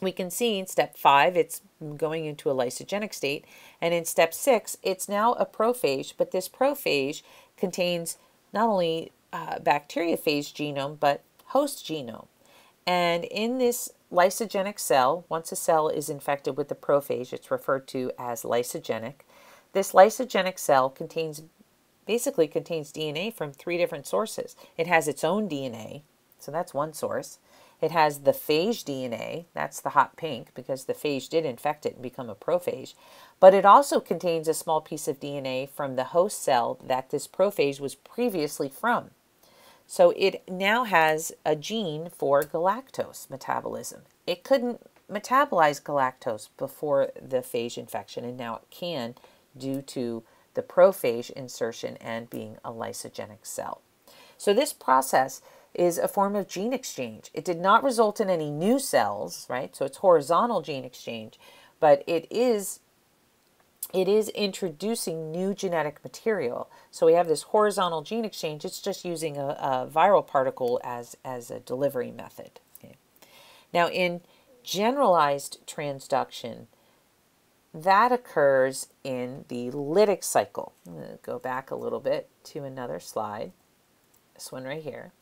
we can see in step five, it's going into a lysogenic state. And in step six, it's now a prophage, but this prophage contains not only uh, bacteriophage genome, but host genome. And in this lysogenic cell, once a cell is infected with the prophage, it's referred to as lysogenic. This lysogenic cell contains basically contains DNA from three different sources. It has its own DNA, so that's one source. It has the phage DNA, that's the hot pink because the phage did infect it and become a prophage. But it also contains a small piece of DNA from the host cell that this prophage was previously from. So it now has a gene for galactose metabolism. It couldn't metabolize galactose before the phage infection, and now it can due to the prophage insertion and being a lysogenic cell. So this process is a form of gene exchange. It did not result in any new cells, right? So it's horizontal gene exchange, but it is it is introducing new genetic material. So we have this horizontal gene exchange. It's just using a, a viral particle as, as a delivery method. Okay. Now in generalized transduction, that occurs in the lytic cycle. I'm going to go back a little bit to another slide. This one right here.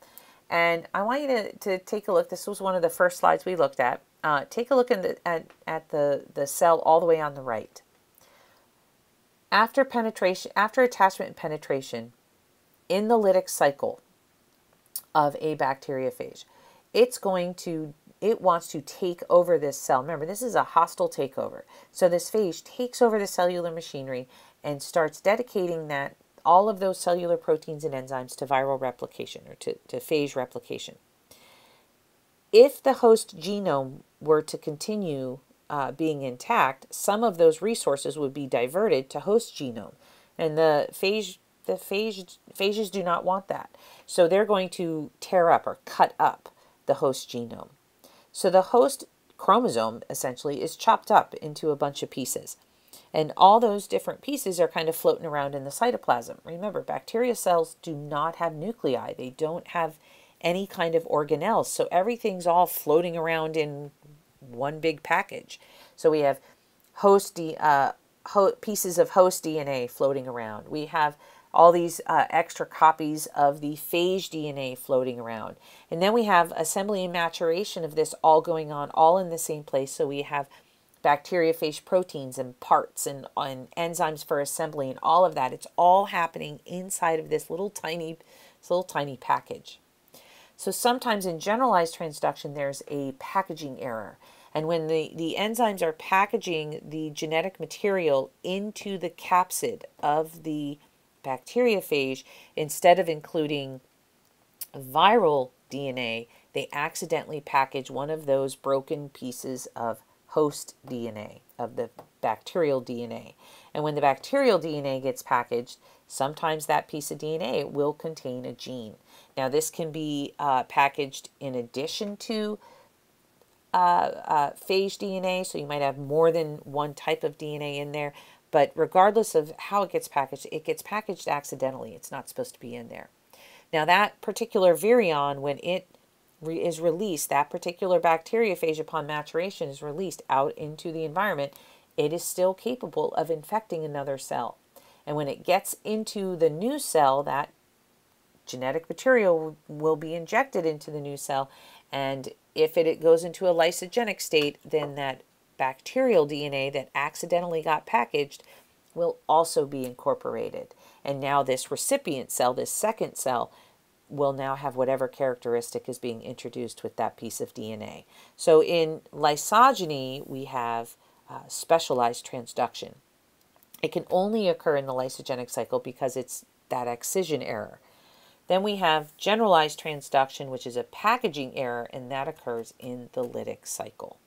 And I want you to, to take a look. This was one of the first slides we looked at. Uh, take a look the, at, at the, the cell all the way on the right. After penetration, after attachment and penetration in the lytic cycle of a bacteriophage, it's going to it wants to take over this cell. Remember, this is a hostile takeover. So this phage takes over the cellular machinery and starts dedicating that all of those cellular proteins and enzymes to viral replication or to, to phage replication. If the host genome were to continue uh, being intact, some of those resources would be diverted to host genome. And the phage, the phage, phages do not want that. So they're going to tear up or cut up the host genome. So the host chromosome essentially is chopped up into a bunch of pieces. And all those different pieces are kind of floating around in the cytoplasm. Remember, bacteria cells do not have nuclei. They don't have any kind of organelles. So everything's all floating around in one big package. So we have host uh, ho pieces of host DNA floating around. We have all these uh, extra copies of the phage DNA floating around. And then we have assembly and maturation of this all going on all in the same place. So we have bacteriophage proteins and parts and, and enzymes for assembly and all of that. It's all happening inside of this little tiny, this little tiny package. So sometimes in generalized transduction, there's a packaging error. And when the, the enzymes are packaging the genetic material into the capsid of the bacteriophage, instead of including viral DNA, they accidentally package one of those broken pieces of host DNA, of the bacterial DNA. And when the bacterial DNA gets packaged, sometimes that piece of DNA will contain a gene. Now, this can be uh, packaged in addition to uh, uh, phage DNA, so you might have more than one type of DNA in there. But regardless of how it gets packaged, it gets packaged accidentally. It's not supposed to be in there. Now, that particular virion, when it re is released, that particular bacteriophage upon maturation is released out into the environment, it is still capable of infecting another cell. And when it gets into the new cell, that genetic material will be injected into the new cell. And if it, it goes into a lysogenic state, then that bacterial DNA that accidentally got packaged will also be incorporated. And now this recipient cell, this second cell, will now have whatever characteristic is being introduced with that piece of DNA. So in lysogeny, we have uh, specialized transduction. It can only occur in the lysogenic cycle because it's that excision error. Then we have generalized transduction, which is a packaging error, and that occurs in the lytic cycle.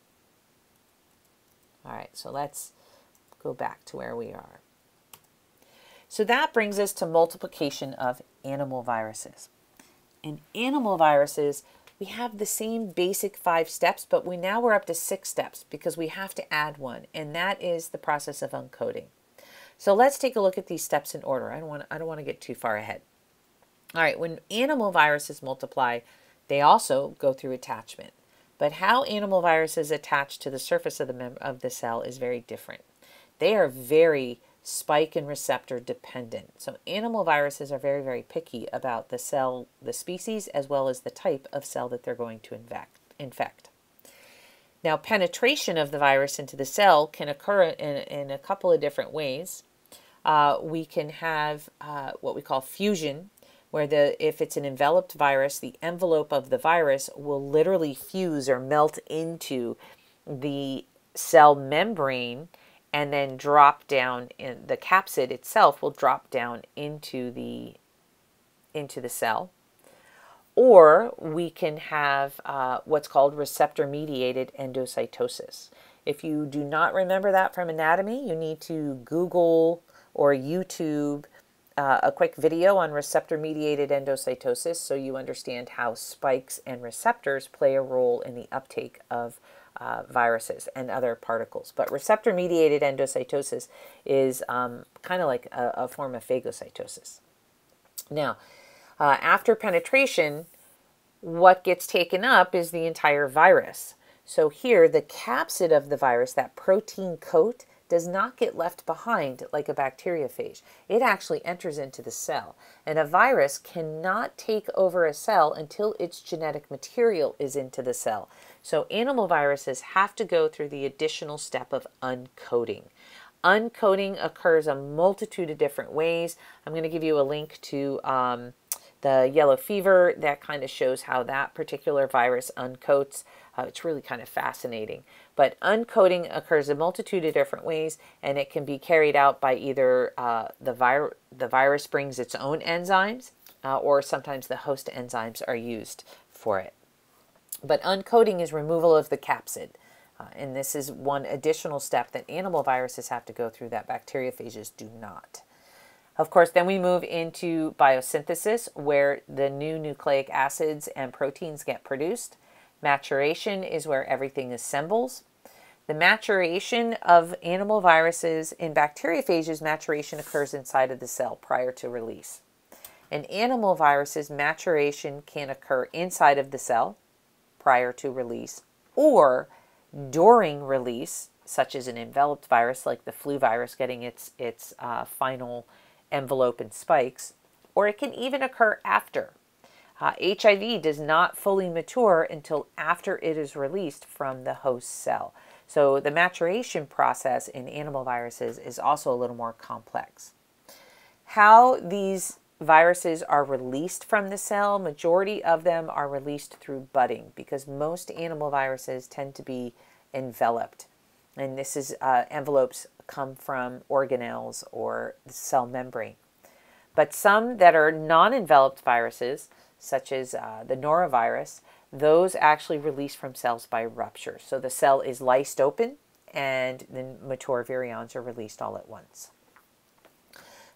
All right, so let's go back to where we are. So that brings us to multiplication of animal viruses. In animal viruses, we have the same basic five steps, but we now we're up to six steps because we have to add one, and that is the process of uncoating. So let's take a look at these steps in order. I don't want I don't want to get too far ahead. All right, when animal viruses multiply, they also go through attachment. But how animal viruses attach to the surface of the, of the cell is very different. They are very spike and receptor dependent. So animal viruses are very, very picky about the cell, the species, as well as the type of cell that they're going to infect. Now, penetration of the virus into the cell can occur in, in a couple of different ways. Uh, we can have uh, what we call fusion, where the if it's an enveloped virus, the envelope of the virus will literally fuse or melt into the cell membrane and then drop down in the capsid itself will drop down into the into the cell. Or we can have uh, what's called receptor mediated endocytosis. If you do not remember that from anatomy you need to google or youtube uh, a quick video on receptor mediated endocytosis so you understand how spikes and receptors play a role in the uptake of uh, viruses and other particles. But receptor mediated endocytosis is um, kind of like a, a, form of phagocytosis. Now, uh, after penetration, what gets taken up is the entire virus. So here, the capsid of the virus, that protein coat, does not get left behind like a bacteriophage. It actually enters into the cell. And a virus cannot take over a cell until its genetic material is into the cell. So animal viruses have to go through the additional step of uncoating. Uncoating occurs a multitude of different ways. I'm going to give you a link to um, the yellow fever that kind of shows how that particular virus uncoats. Uh, it's really kind of fascinating. But uncoating occurs a multitude of different ways, and it can be carried out by either uh, the, vir- the virus brings its own enzymes, uh, or sometimes the host enzymes are used for it. But uncoating is removal of the capsid. Uh, and this is one additional step that animal viruses have to go through that bacteriophages do not. Of course, then we move into biosynthesis where the new nucleic acids and proteins get produced. Maturation is where everything assembles. The maturation of animal viruses in bacteriophages, maturation occurs inside of the cell prior to release. In animal viruses, maturation can occur inside of the cell prior to release or during release, such as an enveloped virus like the flu virus getting its, its uh, final envelope and spikes, or it can even occur after. Uh, HIV does not fully mature until after it is released from the host cell. So the maturation process in animal viruses is also a little more complex. How these viruses are released from the cell, majority of them are released through budding because most animal viruses tend to be enveloped. And this is uh, envelopes come from organelles or the cell membrane. But some that are non-enveloped viruses, such as uh, the norovirus, those actually release from cells by rupture. So the cell is lysed open and the mature virions are released all at once.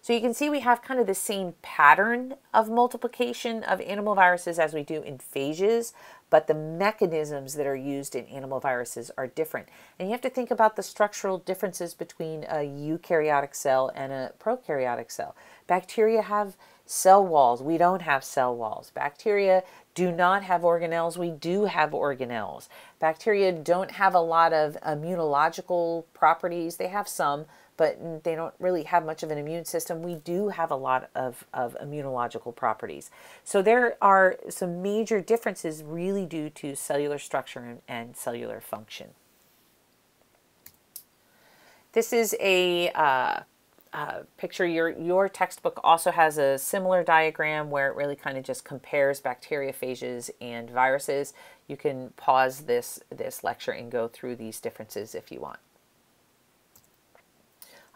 So you can see we have kind of the same pattern of multiplication of animal viruses as we do in phages, but the mechanisms that are used in animal viruses are different. And you have to think about the structural differences between a eukaryotic cell and a prokaryotic cell. Bacteria have cell walls. We don't have cell walls. Bacteria do not have organelles. We do have organelles. Bacteria don't have a lot of immunological properties. They have some, but they don't really have much of an immune system. We do have a lot of, of immunological properties. So there are some major differences really due to cellular structure and, and cellular function. This is a uh, uh, picture. Your, your textbook also has a similar diagram where it really kind of just compares bacteriophages and viruses. You can pause this, this lecture and go through these differences if you want.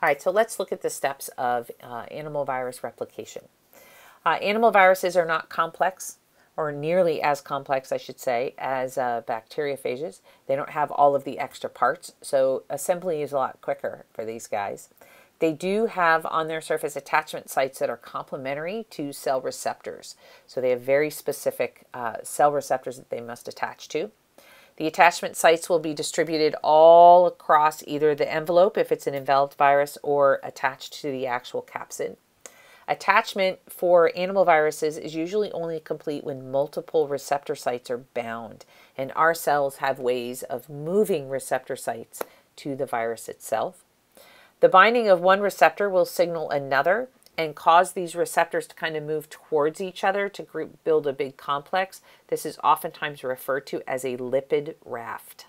All right, so let's look at the steps of uh, animal virus replication. Uh, animal viruses are not complex, or nearly as complex, I should say, as uh, bacteriophages. They don't have all of the extra parts, so assembly is a lot quicker for these guys. They do have on their surface attachment sites that are complementary to cell receptors. So they have very specific uh, cell receptors that they must attach to. The attachment sites will be distributed all across either the envelope if it's an enveloped virus or attached to the actual capsid. Attachment for animal viruses is usually only complete when multiple receptor sites are bound, and our cells have ways of moving receptor sites to the virus itself. The binding of one receptor will signal another and cause these receptors to kind of move towards each other to group, build a big complex. This is oftentimes referred to as a lipid raft.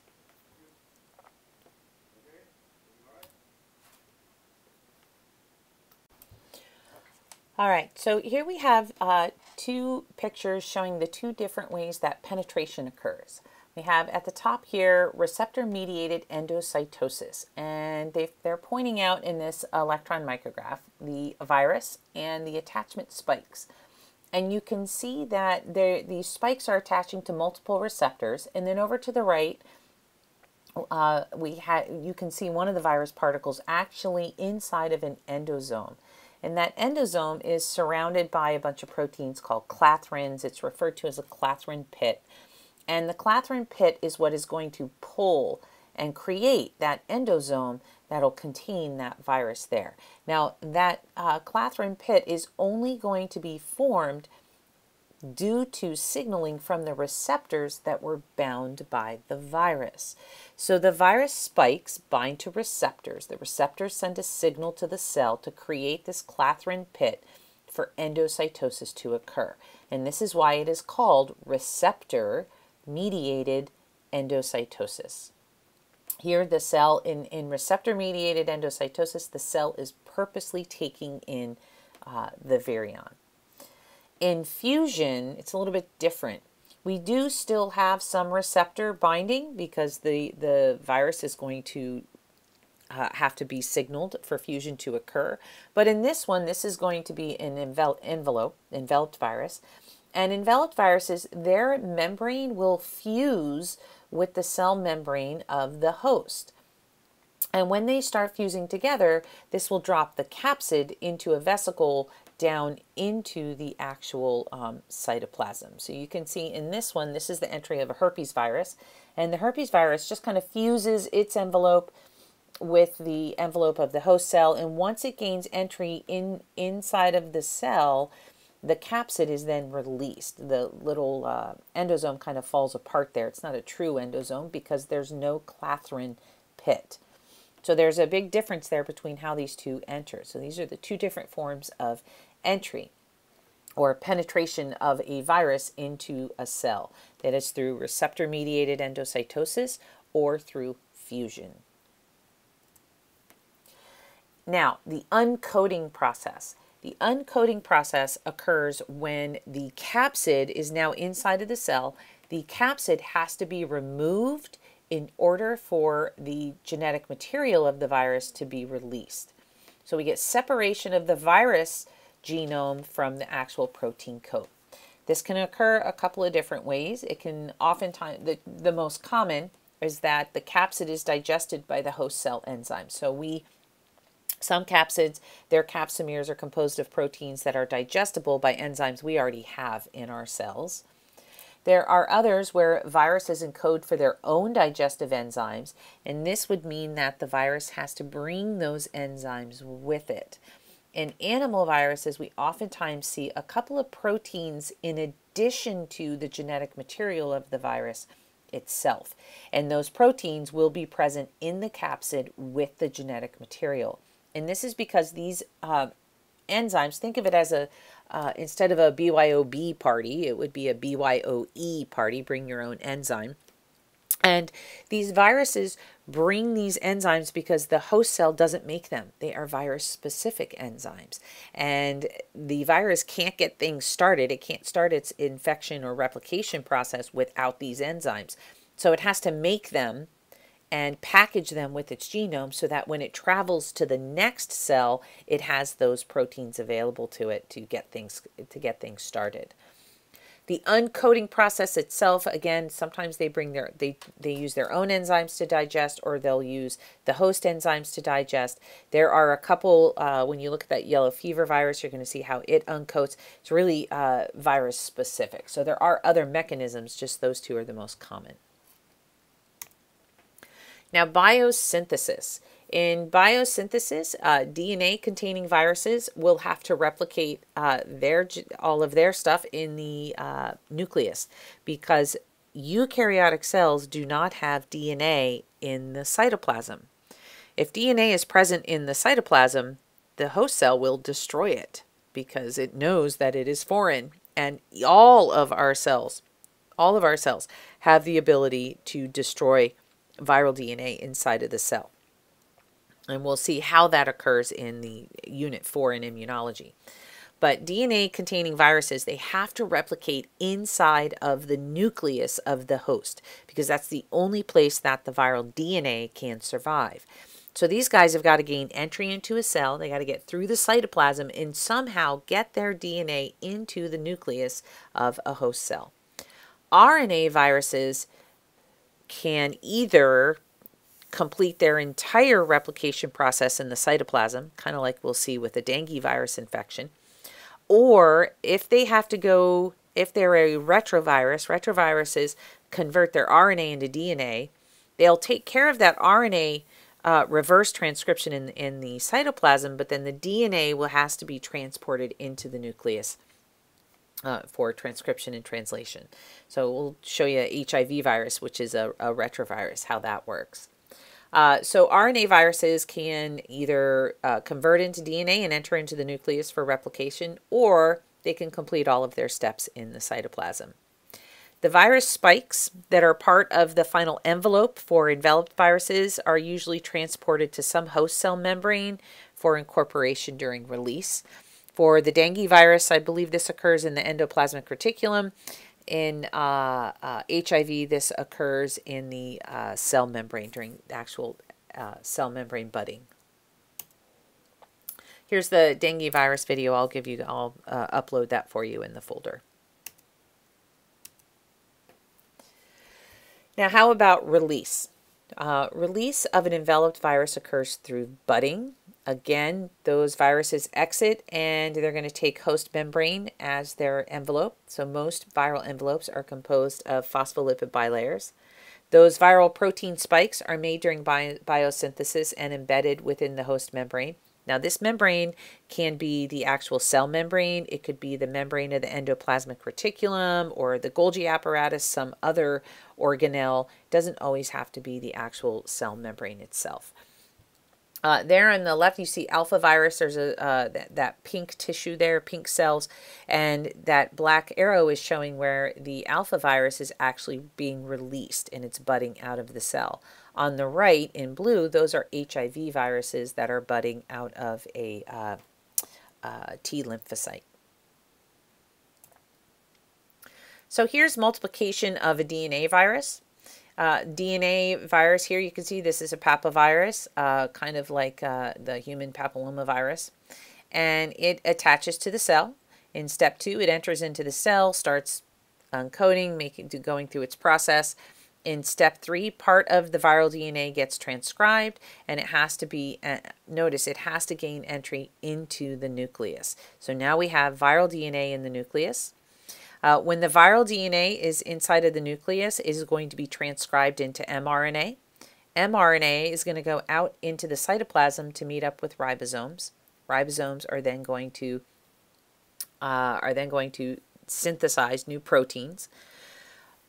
All right, so here we have uh, two pictures showing the two different ways that penetration occurs. We have at the top here receptor-mediated endocytosis, and they, they're pointing out in this electron micrograph the virus and the attachment spikes. And you can see that these spikes are attaching to multiple receptors, and then over to the right, uh, we you can see one of the virus particles actually inside of an endosome. And that endosome is surrounded by a bunch of proteins called clathrins. It's referred to as a clathrin pit. And the clathrin pit is what is going to pull and create that endosome that'll contain that virus there. Now, that uh, clathrin pit is only going to be formed due to signaling from the receptors that were bound by the virus. So the virus spikes bind to receptors. The receptors send a signal to the cell to create this clathrin pit for endocytosis to occur. And this is why it is called receptor mediated endocytosis. Here, the cell in, in receptor mediated endocytosis, the cell is purposely taking in uh, the virion. In fusion, it's a little bit different. We do still have some receptor binding because the, the virus is going to uh, have to be signaled for fusion to occur. But in this one, this is going to be an envel envelope, enveloped virus. And enveloped viruses, their membrane will fuse with the cell membrane of the host. And when they start fusing together, this will drop the capsid into a vesicle down into the actual um, cytoplasm. So you can see in this one, this is the entry of a herpes virus. And the herpes virus just kind of fuses its envelope with the envelope of the host cell. And once it gains entry in inside of the cell, the capsid is then released. The little uh, endosome kind of falls apart there. It's not a true endosome because there's no clathrin pit. So there's a big difference there between how these two enter. So these are the two different forms of entry or penetration of a virus into a cell. That is through receptor-mediated endocytosis or through fusion. Now, the uncoating process. The uncoating process occurs when the capsid is now inside of the cell. The capsid has to be removed in order for the genetic material of the virus to be released. So we get separation of the virus genome from the actual protein coat. This can occur a couple of different ways. It can oftentimes, the, the most common is that the capsid is digested by the host cell enzyme. So we some capsids, their capsomeres are composed of proteins that are digestible by enzymes we already have in our cells. There are others where viruses encode for their own digestive enzymes, and this would mean that the virus has to bring those enzymes with it. In animal viruses, we oftentimes see a couple of proteins in addition to the genetic material of the virus itself. And those proteins will be present in the capsid with the genetic material. And this is because these uh, enzymes, think of it as a, uh, instead of a BYOB party, it would be a BYOE party, bring your own enzyme. And these viruses bring these enzymes because the host cell doesn't make them. They are virus specific enzymes. And the virus can't get things started. It can't start its infection or replication process without these enzymes. So it has to make them and package them with its genome so that when it travels to the next cell, it has those proteins available to it to get things to get things started. The uncoating process itself, again, sometimes they bring their they they use their own enzymes to digest, or they'll use the host enzymes to digest. There are a couple. Uh, when you look at that yellow fever virus, you're going to see how it uncoats. It's really uh, virus specific. So there are other mechanisms. Just those two are the most common. Now, biosynthesis. In biosynthesis, uh, DNA containing viruses will have to replicate uh, their all of their stuff in the uh, nucleus because eukaryotic cells do not have DNA in the cytoplasm. If DNA is present in the cytoplasm, the host cell will destroy it because it knows that it is foreign. And all of our cells, all of our cells have the ability to destroy viral DNA inside of the cell. And we'll see how that occurs in the Unit 4 in immunology. But DNA containing viruses, they have to replicate inside of the nucleus of the host because that's the only place that the viral DNA can survive. So these guys have got to gain entry into a cell. They got to get through the cytoplasm and somehow get their DNA into the nucleus of a host cell. RNA viruses can either complete their entire replication process in the cytoplasm, kind of like we'll see with a dengue virus infection, or if they have to go, if they're a retrovirus, retroviruses convert their RNA into DNA, they'll take care of that RNA uh, reverse transcription in, in the cytoplasm, but then the DNA will has to be transported into the nucleus uh, for transcription and translation. So we'll show you HIV virus, which is a, a retrovirus, how that works. Uh, so RNA viruses can either uh, convert into DNA and enter into the nucleus for replication, or they can complete all of their steps in the cytoplasm. The virus spikes that are part of the final envelope for enveloped viruses are usually transported to some host cell membrane for incorporation during release. For the dengue virus, I believe this occurs in the endoplasmic reticulum. in uh, uh, HIV, this occurs in the uh, cell membrane during actual uh, cell membrane budding. Here's the dengue virus video. I'll give you, I'll uh, upload that for you in the folder. Now, how about release? Uh, release of an enveloped virus occurs through budding. Again, those viruses exit and they're going to take host membrane as their envelope. So most viral envelopes are composed of phospholipid bilayers. Those viral protein spikes are made during bio biosynthesis and embedded within the host membrane. Now, this membrane can be the actual cell membrane. It could be the membrane of the endoplasmic reticulum or the Golgi apparatus, some other organelle. It doesn't always have to be the actual cell membrane itself. Uh, there on the left, you see alpha virus. There's a uh, that, that pink tissue there, pink cells, and that black arrow is showing where the alpha virus is actually being released and it's budding out of the cell. On the right, in blue, those are HIV viruses that are budding out of a uh, uh T lymphocyte. So here's multiplication of a DNA virus. Uh, DNA virus here, you can see this is a papavirus, uh, kind of like uh, the human papillomavirus. And it attaches to the cell. In step two, it enters into the cell, starts uncoating, making, going through its process. In step three, part of the viral DNA gets transcribed and it has to be, uh, notice it has to gain entry into the nucleus. So now we have viral DNA in the nucleus. Uh, when the viral DNA is inside of the nucleus, it is going to be transcribed into mRNA. mRNA is going to go out into the cytoplasm to meet up with ribosomes. Ribosomes are then going to uh, are then going to synthesize new proteins.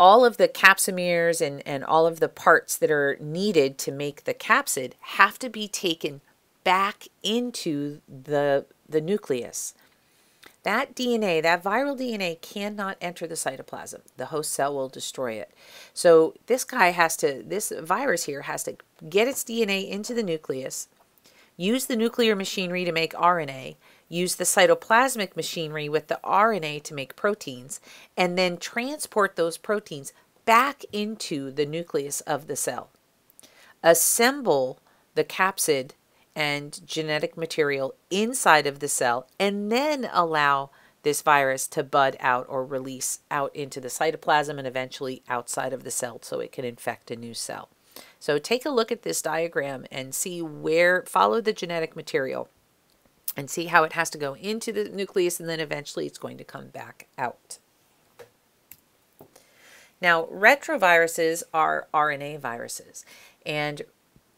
All of the capsomeres and, and all of the parts that are needed to make the capsid have to be taken back into the, the nucleus. That DNA, that viral DNA cannot enter the cytoplasm. The host cell will destroy it. So this guy has to, this virus here has to get its DNA into the nucleus, use the nuclear machinery to make RNA, use the cytoplasmic machinery with the RNA to make proteins, and then transport those proteins back into the nucleus of the cell. Assemble the capsid and genetic material inside of the cell and then allow this virus to bud out or release out into the cytoplasm and eventually outside of the cell so it can infect a new cell. So take a look at this diagram and see where, follow the genetic material and see how it has to go into the nucleus and then eventually it's going to come back out. Now, retroviruses are RNA viruses, and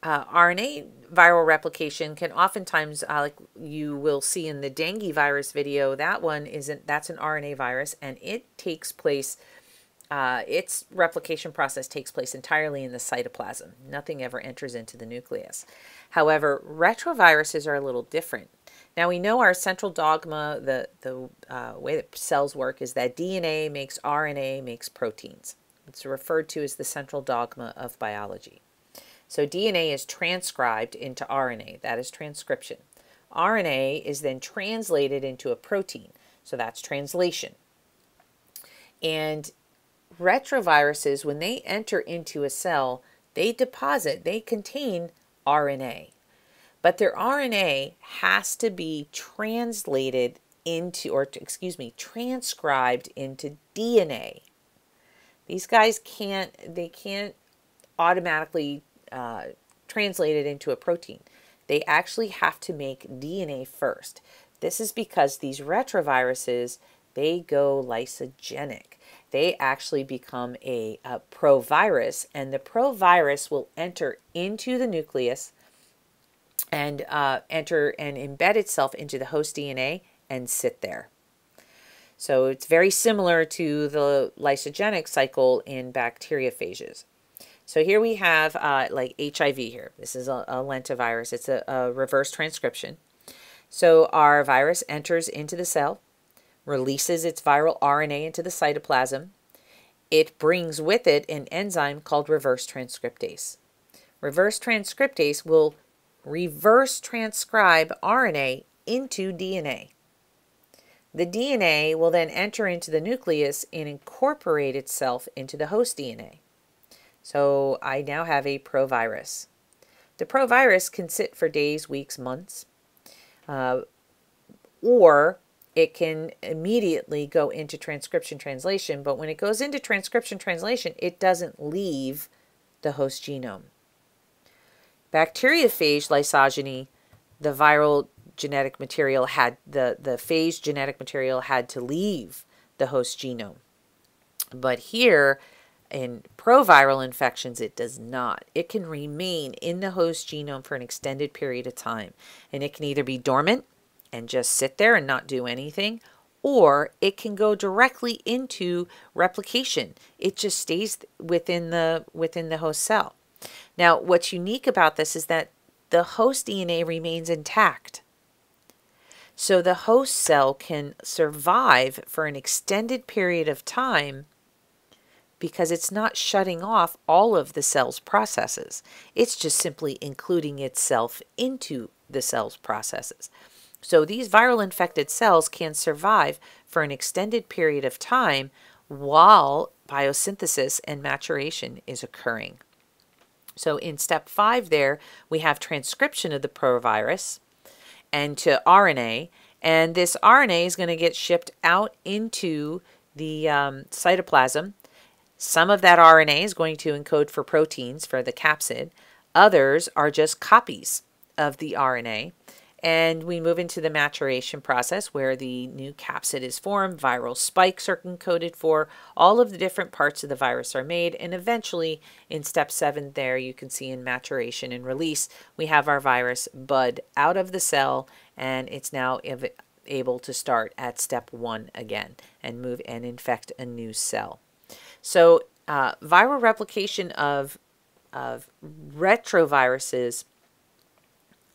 uh, RNA viral replication can oftentimes, uh, like you will see in the dengue virus video, that one isn't, that's an RNA virus and it takes place, uh, its replication process takes place entirely in the cytoplasm. Nothing ever enters into the nucleus. However, retroviruses are a little different. Now we know our central dogma, the, the uh, way that cells work is that DNA makes RNA makes proteins. It's referred to as the central dogma of biology. So DNA is transcribed into RNA. That is transcription. RNA is then translated into a protein. So that's translation. And retroviruses, when they enter into a cell, they deposit, they contain RNA. But their RNA has to be translated into, or excuse me, transcribed into DNA. These guys can't, they can't automatically uh, translated into a protein. They actually have to make DNA first. This is because these retroviruses, they go lysogenic. They actually become a, a provirus, and the provirus will enter into the nucleus and uh, enter and embed itself into the host DNA and sit there. So it's very similar to the lysogenic cycle in bacteriophages. So here we have uh, like HIV here. This is a, a lentivirus. It's a, a reverse transcription. So our virus enters into the cell, releases its viral RNA into the cytoplasm. It brings with it an enzyme called reverse transcriptase. Reverse transcriptase will reverse transcribe RNA into DNA. the DNA will then enter into the nucleus and incorporate itself into the host DNA. So I now have a provirus. The provirus can sit for days, weeks, months, uh, or it can immediately go into transcription translation. But when it goes into transcription translation, it doesn't leave the host genome. Bacteriophage lysogeny, the viral genetic material had the, the phage genetic material had to leave the host genome. But here, in proviral infections, it does not. It can remain in the host genome for an extended period of time. And it can either be dormant and just sit there and not do anything, or it can go directly into replication. It just stays within the within the host cell. Now, what's unique about this is that the host DNA remains intact. So the host cell can survive for an extended period of time because it's not shutting off all of the cell's processes. It's just simply including itself into the cell's processes. So these viral infected cells can survive for an extended period of time while biosynthesis and maturation is occurring. So in step five there, we have transcription of the provirus and to RNA, and this RNA is going to get shipped out into the um, cytoplasm some of that RNA is going to encode for proteins for the capsid. Others are just copies of the RNA. And we move into the maturation process where the new capsid is formed, viral spikes are encoded for, all of the different parts of the virus are made, and eventually in step seven there you can see in maturation and release, we have our virus bud out of the cell and it's now able to start at step one again and move and infect a new cell. So uh, viral replication of, of retroviruses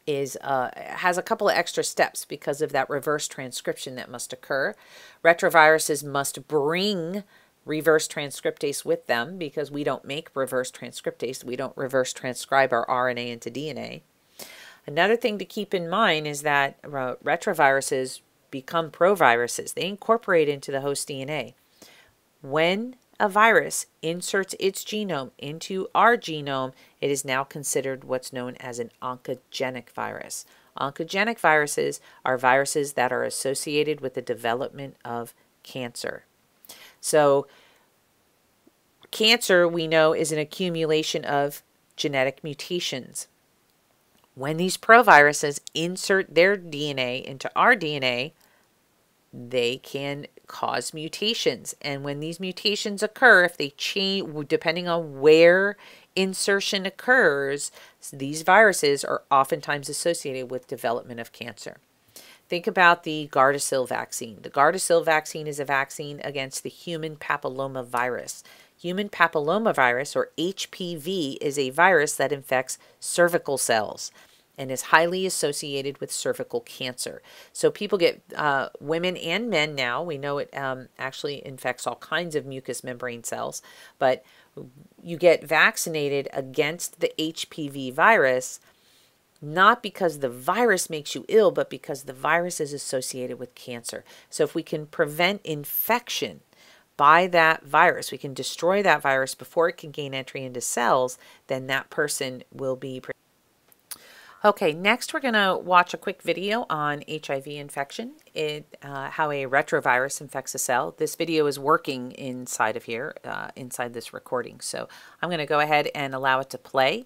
is uh, has a couple of extra steps because of that reverse transcription that must occur. Retroviruses must bring reverse transcriptase with them because we don't make reverse transcriptase. We don't reverse transcribe our RNA into DNA. Another thing to keep in mind is that retroviruses become proviruses. They incorporate into the host DNA. When a virus inserts its genome into our genome, it is now considered what's known as an oncogenic virus. Oncogenic viruses are viruses that are associated with the development of cancer. So, cancer, we know, is an accumulation of genetic mutations. When these proviruses insert their DNA into our DNA, they can cause mutations. And when these mutations occur, if they change, depending on where insertion occurs, these viruses are oftentimes associated with development of cancer. Think about the Gardasil vaccine. The Gardasil vaccine is a vaccine against the human papilloma virus. Human papillomavirus, or HPV, is a virus that infects cervical cells and is highly associated with cervical cancer. So people get, uh, women and men now, we know it um, actually infects all kinds of mucous membrane cells, but you get vaccinated against the HPV virus not because the virus makes you ill, but because the virus is associated with cancer. So if we can prevent infection by that virus, we can destroy that virus before it can gain entry into cells, then that person will be Okay, next we're going to watch a quick video on HIV infection, it, uh, how a retrovirus infects a cell. This video is working inside of here, uh, inside this recording. So I'm going to go ahead and allow it to play.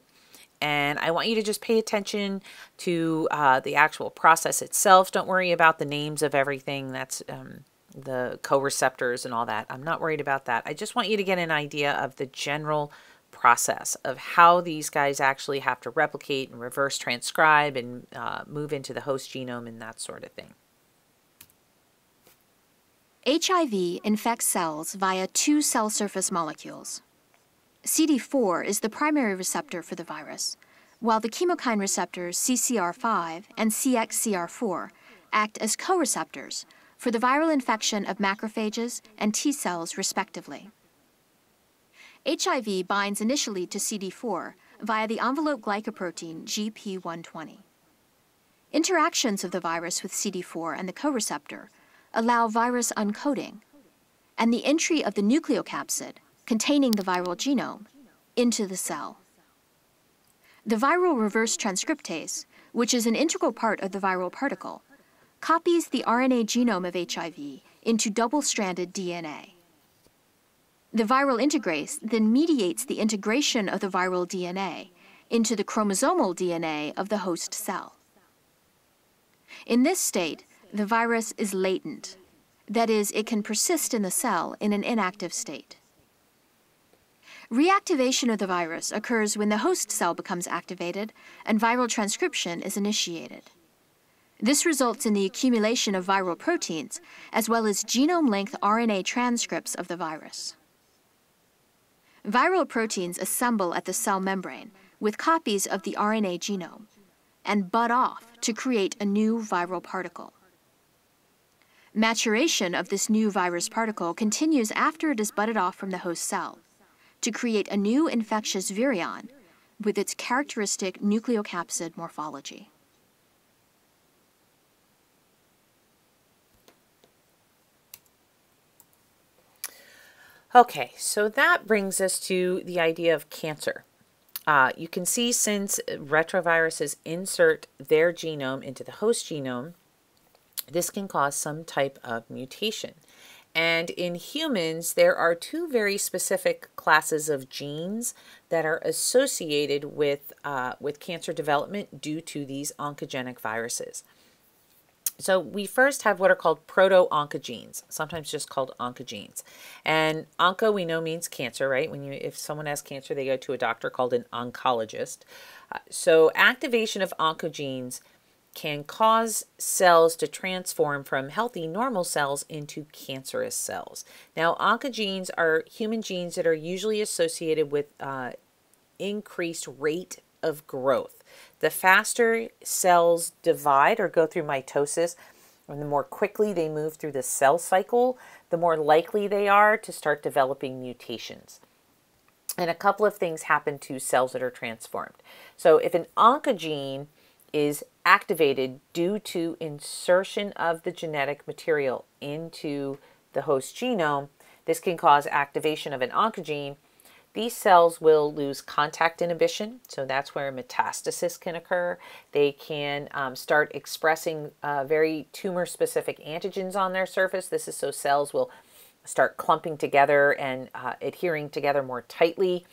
And I want you to just pay attention to uh, the actual process itself. Don't worry about the names of everything. That's um, the co-receptors and all that. I'm not worried about that. I just want you to get an idea of the general process of how these guys actually have to replicate and reverse transcribe and uh, move into the host genome and that sort of thing. HIV infects cells via two cell surface molecules. CD4 is the primary receptor for the virus, while the chemokine receptors CCR5 and CXCR4 act as co-receptors for the viral infection of macrophages and T cells respectively. HIV binds initially to CD4 via the envelope glycoprotein GP120. Interactions of the virus with CD4 and the co-receptor allow virus uncoating and the entry of the nucleocapsid containing the viral genome into the cell. The viral reverse transcriptase, which is an integral part of the viral particle, copies the RNA genome of HIV into double stranded DNA. The viral integrase then mediates the integration of the viral DNA into the chromosomal DNA of the host cell. In this state, the virus is latent. That is, it can persist in the cell in an inactive state. Reactivation of the virus occurs when the host cell becomes activated and viral transcription is initiated. This results in the accumulation of viral proteins as well as genome length RNA transcripts of the virus. Viral proteins assemble at the cell membrane with copies of the RNA genome and bud off to create a new viral particle. Maturation of this new virus particle continues after it is budded off from the host cell to create a new infectious virion with its characteristic nucleocapsid morphology. Okay, so that brings us to the idea of cancer. Uh, you can see since retroviruses insert their genome into the host genome, this can cause some type of mutation. And in humans, there are two very specific classes of genes that are associated with, uh, with cancer development due to these oncogenic viruses. So we first have what are called proto-oncogenes, sometimes just called oncogenes. And onco we know means cancer, right? When you if someone has cancer, they go to a doctor called an oncologist. Uh, so activation of oncogenes can cause cells to transform from healthy normal cells into cancerous cells. Now, oncogenes are human genes that are usually associated with uh, increased rate of growth. The faster cells divide or go through mitosis, and the more quickly they move through the cell cycle, the more likely they are to start developing mutations. And a couple of things happen to cells that are transformed. So if an oncogene is activated due to insertion of the genetic material into the host genome. This can cause activation of an oncogene. These cells will lose contact inhibition, so that's where metastasis can occur. They can um, start expressing uh, very tumor specific antigens on their surface. This is so cells will start clumping together and uh, adhering together more tightly.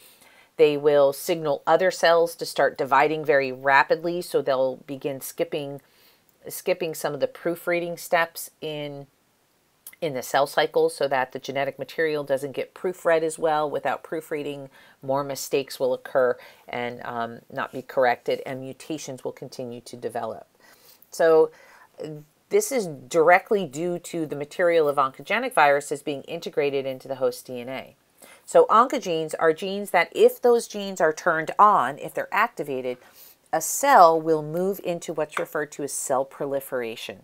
They will signal other cells to start dividing very rapidly, so they'll begin skipping skipping some of the proofreading steps in in the cell cycle so that the genetic material doesn't get proofread as well. Without proofreading, more mistakes will occur and um, not be corrected, and mutations will continue to develop. So this is directly due to the material of oncogenic viruses being integrated into the host DNA. So oncogenes are genes that if those genes are turned on, if they're activated, a cell will move into what's referred to as cell proliferation.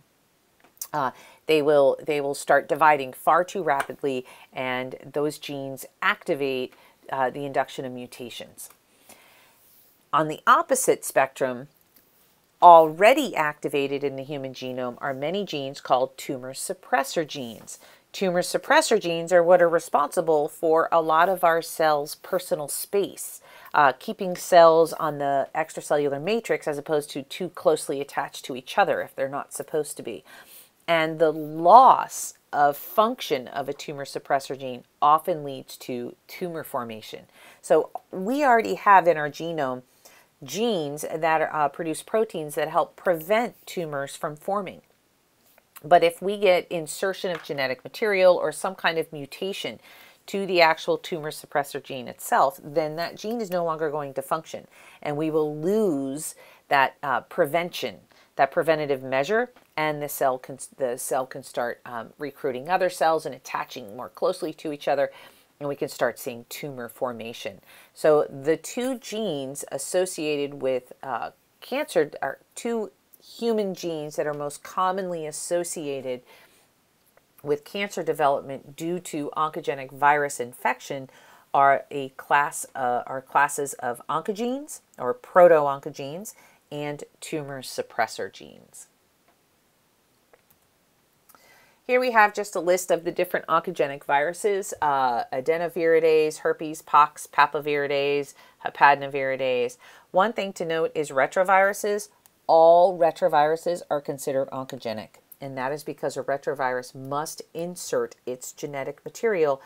Uh, they will they will start dividing far too rapidly, and those genes activate uh, the induction of mutations. On the opposite spectrum, already activated in the human genome are many genes called tumor suppressor genes. Tumor suppressor genes are what are responsible for a lot of our cells' personal space, uh, keeping cells on the extracellular matrix as opposed to too closely attached to each other if they're not supposed to be. And the loss of function of a tumor suppressor gene often leads to tumor formation. So we already have in our genome genes that uh, produce proteins that help prevent tumors from forming. But if we get insertion of genetic material or some kind of mutation to the actual tumor suppressor gene itself, then that gene is no longer going to function. And we will lose that uh, prevention, that preventative measure, and the cell can, the cell can start um, recruiting other cells and attaching more closely to each other, and we can start seeing tumor formation. So the two genes associated with uh, cancer are two human genes that are most commonly associated with cancer development due to oncogenic virus infection are a class uh, are classes of oncogenes or proto-oncogenes and tumor suppressor genes. Here we have just a list of the different oncogenic viruses, uh, herpes, pox, papovaviridae, hepadnaviridae. One thing to note is retroviruses. All retroviruses are considered oncogenic, and that is because a retrovirus must insert its genetic material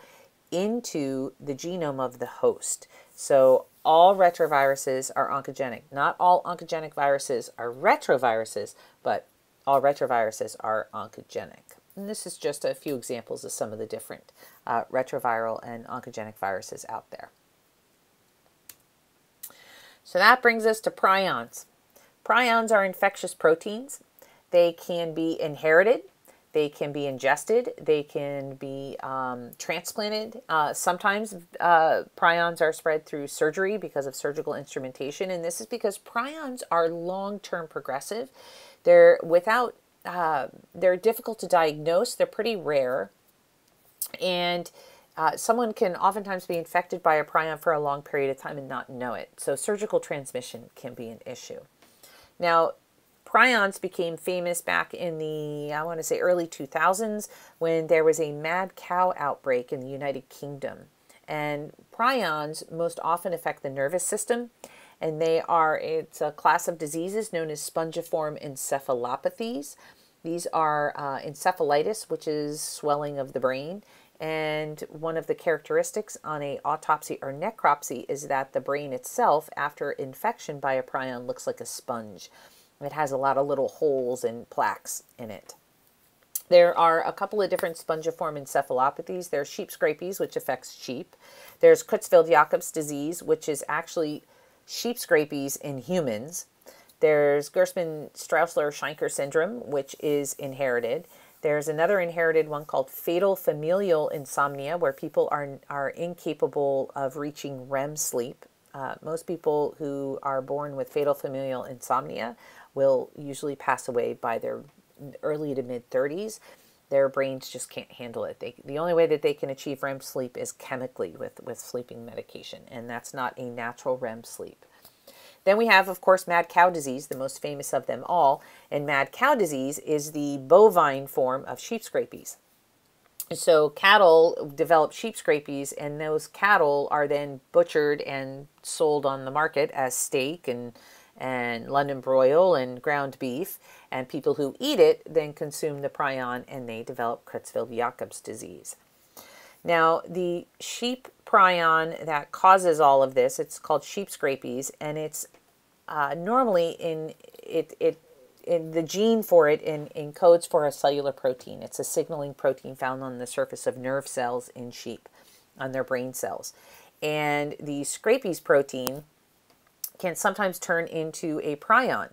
into the genome of the host. So all retroviruses are oncogenic. Not all oncogenic viruses are retroviruses, but all retroviruses are oncogenic. And this is just a few examples of some of the different uh, retroviral and oncogenic viruses out there. So that brings us to prions. Prions are infectious proteins. They can be inherited they can be ingested. They can be um, transplanted. Uh, sometimes uh, prions are spread through surgery because of surgical instrumentation, and this is because prions are long-term progressive. They're without. Uh, they're difficult to diagnose. They're pretty rare, and uh, someone can oftentimes be infected by a prion for a long period of time and not know it. So surgical transmission can be an issue. Now, prions became famous back in the, I want to say, early 2000s when there was a mad cow outbreak in the United Kingdom. And prions most often affect the nervous system, and they are, it's a class of diseases known as spongiform encephalopathies. These are uh, encephalitis, which is swelling of the brain, and one of the characteristics on a autopsy or necropsy is that the brain itself, after infection by a prion, looks like a sponge. It has a lot of little holes and plaques in it. There are a couple of different spongiform encephalopathies. There's sheep scrapies, which affects sheep. There's Creutzfeldt-Jakob's disease, which is actually sheep scrapies in humans. There's Gerstmann-Straussler-Scheinker syndrome, which is inherited. There's another inherited one called fatal familial insomnia, where people are, are incapable of reaching REM sleep. Uh, most people who are born with fatal familial insomnia will usually pass away by their early to mid 30s. Their brains just can't handle it. They, the only way that they can achieve REM sleep is chemically with, with sleeping medication, and that's not a natural REM sleep. Then we have, of course, mad cow disease, the most famous of them all. And mad cow disease is the bovine form of sheep scrapies. So cattle develop sheep scrapies, and those cattle are then butchered and sold on the market as steak and and London broil and ground beef. And people who eat it then consume the prion and they develop Creutzfeldt-Jakob's disease. Now, the sheep prion that causes all of this, it's called sheep scrapies, and it's uh, normally in it, it in the gene for it in, encodes for a cellular protein. It's a signaling protein found on the surface of nerve cells in sheep, on their brain cells. And the scrapies protein can sometimes turn into a prion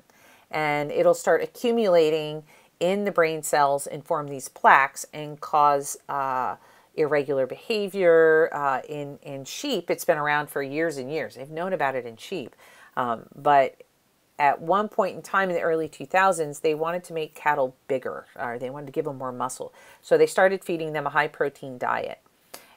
and it'll start accumulating in the brain cells and form these plaques and cause uh, irregular behavior uh, in, in sheep. It's been around for years and years. They've known about it in sheep. Um, but at one point in time in the early 2000s, they wanted to make cattle bigger, or they wanted to give them more muscle. So they started feeding them a high protein diet.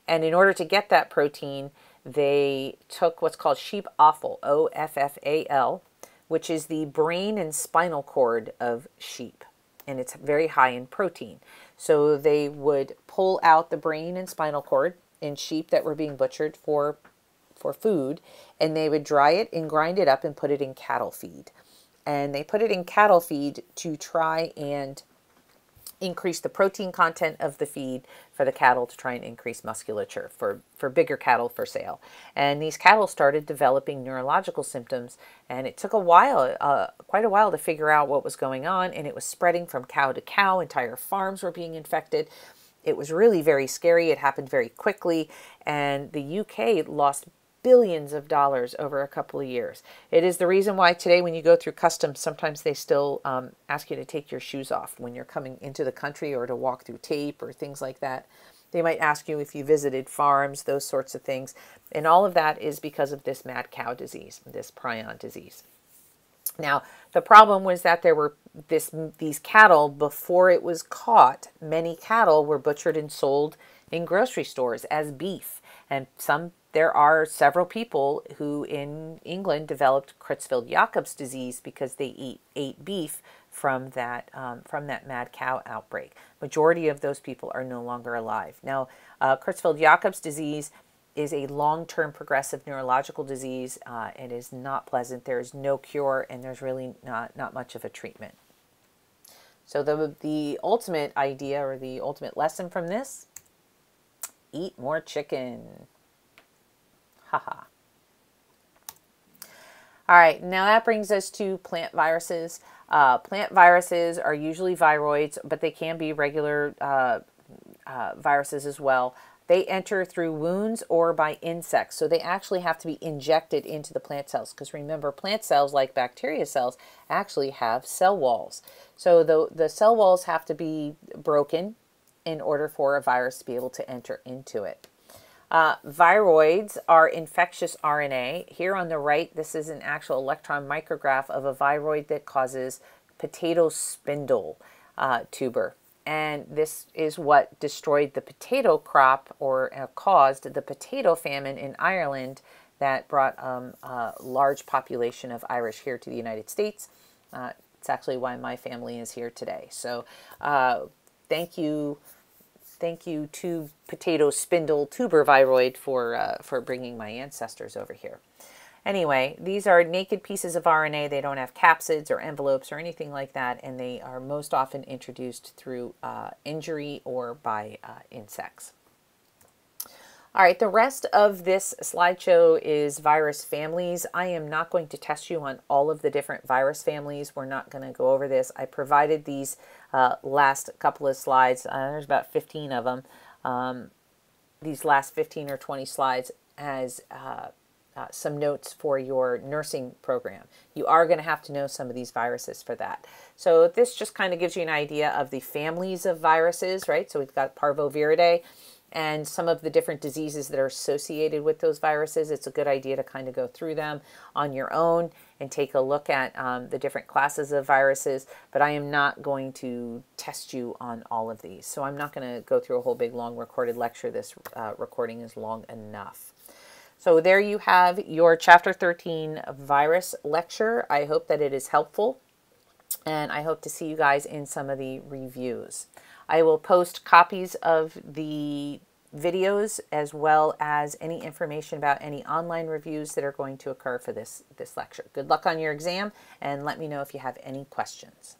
And in order to get that protein, they took what's called sheep offal, O F F A L, which is the brain and spinal cord of sheep. And it's very high in protein. So they would pull out the brain and spinal cord in sheep that were being butchered for, for food, and they would dry it and grind it up and put it in cattle feed. And they put it in cattle feed to try and increase the protein content of the feed for the cattle to try and increase musculature for, for bigger cattle for sale. And these cattle started developing neurological symptoms and it took a while, uh, quite a while to figure out what was going on and it was spreading from cow to cow. Entire farms were being infected. It was really very scary. It happened very quickly and the UK lost billions of dollars over a couple of years. It is the reason why today when you go through customs, sometimes they still um, ask you to take your shoes off when you're coming into the country or to walk through tape or things like that. They might ask you if you visited farms, those sorts of things. And all of that is because of this mad cow disease, this prion disease. Now, the problem was that there were this these cattle before it was caught. Many cattle were butchered and sold in grocery stores as beef And some there are several people who in England developed Creutzfeldt-Jakob's disease because they eat ate beef from that um, from that mad cow outbreak. Majority of those people are no longer alive. Now, uh, Creutzfeldt-Jakob's disease is a long-term progressive neurological disease. Uh, it is not pleasant. There is no cure, and there's really not not much of a treatment. So the the ultimate idea or the ultimate lesson from this: eat more chicken. Haha. All right, now that brings us to plant viruses. Uh, plant viruses are usually viroids, but they can be regular uh, uh, viruses as well. They enter through wounds or by insects. So they actually have to be injected into the plant cells. Because remember, plant cells, like bacteria cells, actually have cell walls. So the, the cell walls have to be broken in order for a virus to be able to enter into it. Uh, viroids are infectious RNA. Here on the right, this is an actual electron micrograph of a viroid that causes potato spindle uh, tuber. And this is what destroyed the potato crop or uh, caused the potato famine in Ireland that brought um, a large population of Irish here to the United States. Uh, it's actually why my family is here today. So uh, thank you thank you to potato spindle tuber viroid for, uh, for bringing my ancestors over here. Anyway, these are naked pieces of RNA. They don't have capsids or envelopes or anything like that, and they are most often introduced through uh, injury or by uh, insects. All right, the rest of this slideshow is virus families. I am not going to test you on all of the different virus families. We're not going to go over this. I provided these uh, last couple of slides. Uh, there's about 15 of them. Um, these last 15 or 20 slides as uh, uh, some notes for your nursing program. You are going to have to know some of these viruses for that. So this just kind of gives you an idea of the families of viruses, right? So we've got Parvoviridae and some of the different diseases that are associated with those viruses. It's a good idea to kind of go through them on your own and take a look at um, the different classes of viruses, but I am not going to test you on all of these. So I'm not going to go through a whole big long recorded lecture. This uh, recording is long enough. So there you have your Chapter 13 virus lecture. I hope that it is helpful, and I hope to see you guys in some of the reviews. I will post copies of the videos as well as any information about any online reviews that are going to occur for this, this lecture. Good luck on your exam and let me know if you have any questions.